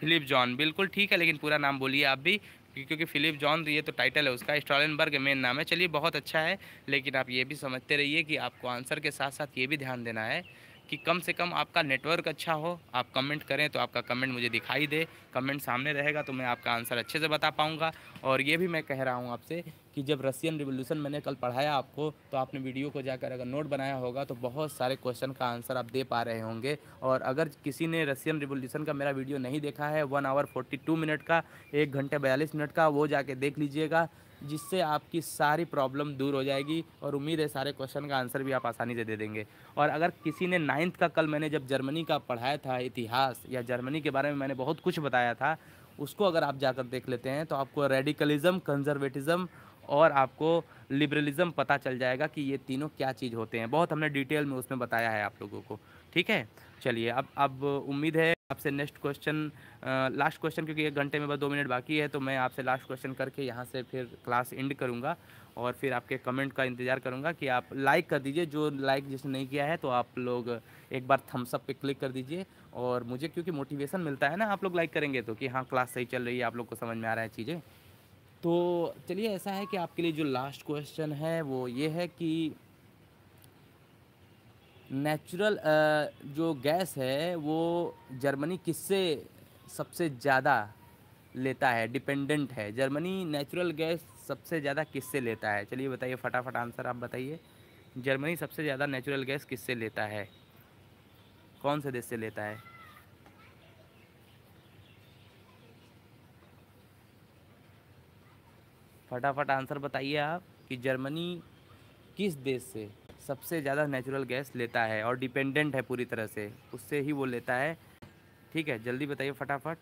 [SPEAKER 1] फिलिप जॉन, बिल्कुल ठीक है, लेकिन पूरा नाम बोलिए आप भी क्योंकि फिलिप जॉन ये तो टाइटल है, उसका स्टॉलनबर्ग मेन नाम है। चलिए, बहुत अच्छा है, लेकिन आप ये भी समझते रहिए कि आपको आंसर के साथ साथ ये भी ध्यान देना है। कि कम से कम आपका नेटवर्क अच्छा हो, आप कमेंट करें तो आपका कमेंट मुझे दिखाई दे। कमेंट सामने रहेगा तो मैं आपका आंसर अच्छे से बता पाऊँगा। और ये भी मैं कह रहा हूँ आपसे कि जब रशियन रिवोल्यूशन मैंने कल पढ़ाया आपको तो आपने वीडियो को जाकर अगर नोट बनाया होगा तो बहुत सारे क्वेश्चन का आंसर आप दे पा रहे होंगे। और अगर किसी ने रशियन रिवोल्यूशन का मेरा वीडियो नहीं देखा है one hour forty two minute का, एक घंटे बयालीस मिनट का, वो जाके देख लीजिएगा। जिससे आपकी सारी प्रॉब्लम दूर हो जाएगी और उम्मीद है सारे क्वेश्चन का आंसर भी आप आसानी से दे देंगे। और अगर किसी ने नाइन्थ का कल मैंने जब जर्मनी का पढ़ाया था इतिहास या जर्मनी के बारे में मैंने बहुत कुछ बताया था, उसको अगर आप जाकर देख लेते हैं तो आपको रेडिकलिज़म कंजर्वेटिज़म और आपको लिबरलिज़म पता चल जाएगा कि ये तीनों क्या चीज़ होते हैं। बहुत हमने डिटेल में उसमें बताया है आप लोगों को। ठीक है? चलिए, अब अब उम्मीद है आपसे नेक्स्ट क्वेश्चन लास्ट क्वेश्चन क्योंकि एक घंटे में बस दो मिनट बाकी है तो मैं आपसे लास्ट क्वेश्चन करके यहाँ से फिर क्लास एंड करूँगा और फिर आपके कमेंट का इंतज़ार करूँगा कि आप लाइक कर दीजिए। जो लाइक जिसने नहीं किया है तो आप लोग एक बार थम्सअप पे क्लिक कर दीजिए और मुझे क्योंकि मोटिवेशन मिलता है ना, आप लोग लाइक करेंगे तो कि हाँ क्लास सही चल रही है, आप लोग को समझ में आ रहा है चीज़ें। तो चलिए, ऐसा है कि आपके लिए जो लास्ट क्वेश्चन है, वो ये है कि नेचुरल जो गैस है, वो जर्मनी किससे सबसे ज़्यादा लेता है? डिपेंडेंट है। जर्मनी नेचुरल गैस सबसे ज़्यादा किससे लेता है? चलिए बताइए, फटाफट आंसर आप बताइए। जर्मनी सबसे ज़्यादा नेचुरल गैस किससे लेता है? कौन से देश से लेता है? फटाफट आंसर बताइए आप कि जर्मनी किस देश से सबसे ज़्यादा नेचुरल गैस लेता है और डिपेंडेंट है पूरी तरह से, उससे ही वो लेता है। ठीक है, जल्दी बताइए फटाफट।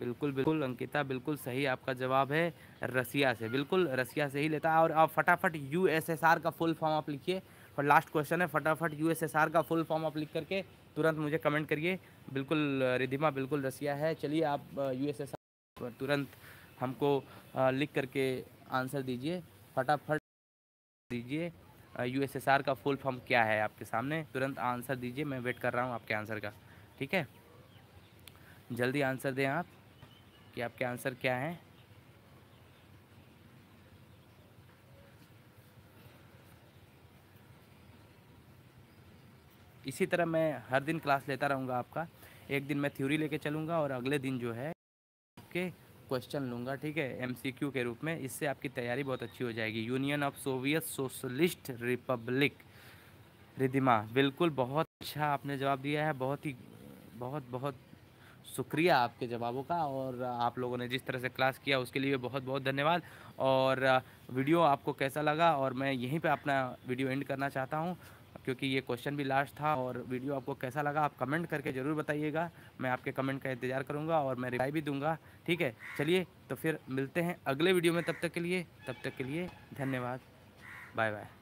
[SPEAKER 1] बिल्कुल बिल्कुल, अंकिता, बिल्कुल सही आपका जवाब है रसिया से। बिल्कुल, रसिया से ही लेता है। और आप फटाफट यूएसएसआर का फुल फॉर्म आप लिखिए। और लास्ट क्वेश्चन है, फटाफट यूएसएसआर का फुल फॉर्म आप लिख करके तुरंत मुझे कमेंट करिए। बिल्कुल, रिधिमा, बिल्कुल रसिया है। चलिए आप यू तुरंत हमको लिख करके आंसर दीजिए। फटाफट दीजिए। यूएसएसआर का फुल फॉर्म क्या है आपके सामने? तुरंत आंसर दीजिए, मैं वेट कर रहा हूँ आपके आंसर का। ठीक है? जल्दी आंसर दें आप कि आपके आंसर क्या हैं। इसी तरह मैं हर दिन क्लास लेता रहूँगा आपका। एक दिन मैं थ्योरी लेके चलूँगा और अगले दिन जो है आपके क्वेश्चन लूँगा, ठीक है एमसीक्यू के रूप में। इससे आपकी तैयारी बहुत अच्छी हो जाएगी। Union of Soviet socialist republic Ridhima बिल्कुल बहुत अच्छा आपने जवाब दिया है। बहुत ही, बहुत बहुत शुक्रिया आपके जवाबों का और आप लोगों ने जिस तरह से क्लास किया उसके लिए बहुत बहुत धन्यवाद। और वीडियो आपको कैसा लगा? और मैं यहीं पे अपना वीडियो एंड करना चाहता हूँ। क्योंकि ये क्वेश्चन भी लास्ट था और वीडियो आपको कैसा लगा आप कमेंट करके ज़रूर बताइएगा। मैं आपके कमेंट का इंतज़ार करूँगा और मैं रिप्लाई भी दूँगा, ठीक है? चलिए तो फिर मिलते हैं अगले वीडियो में, तब तक के लिए, तब तक के लिए धन्यवाद। Bye bye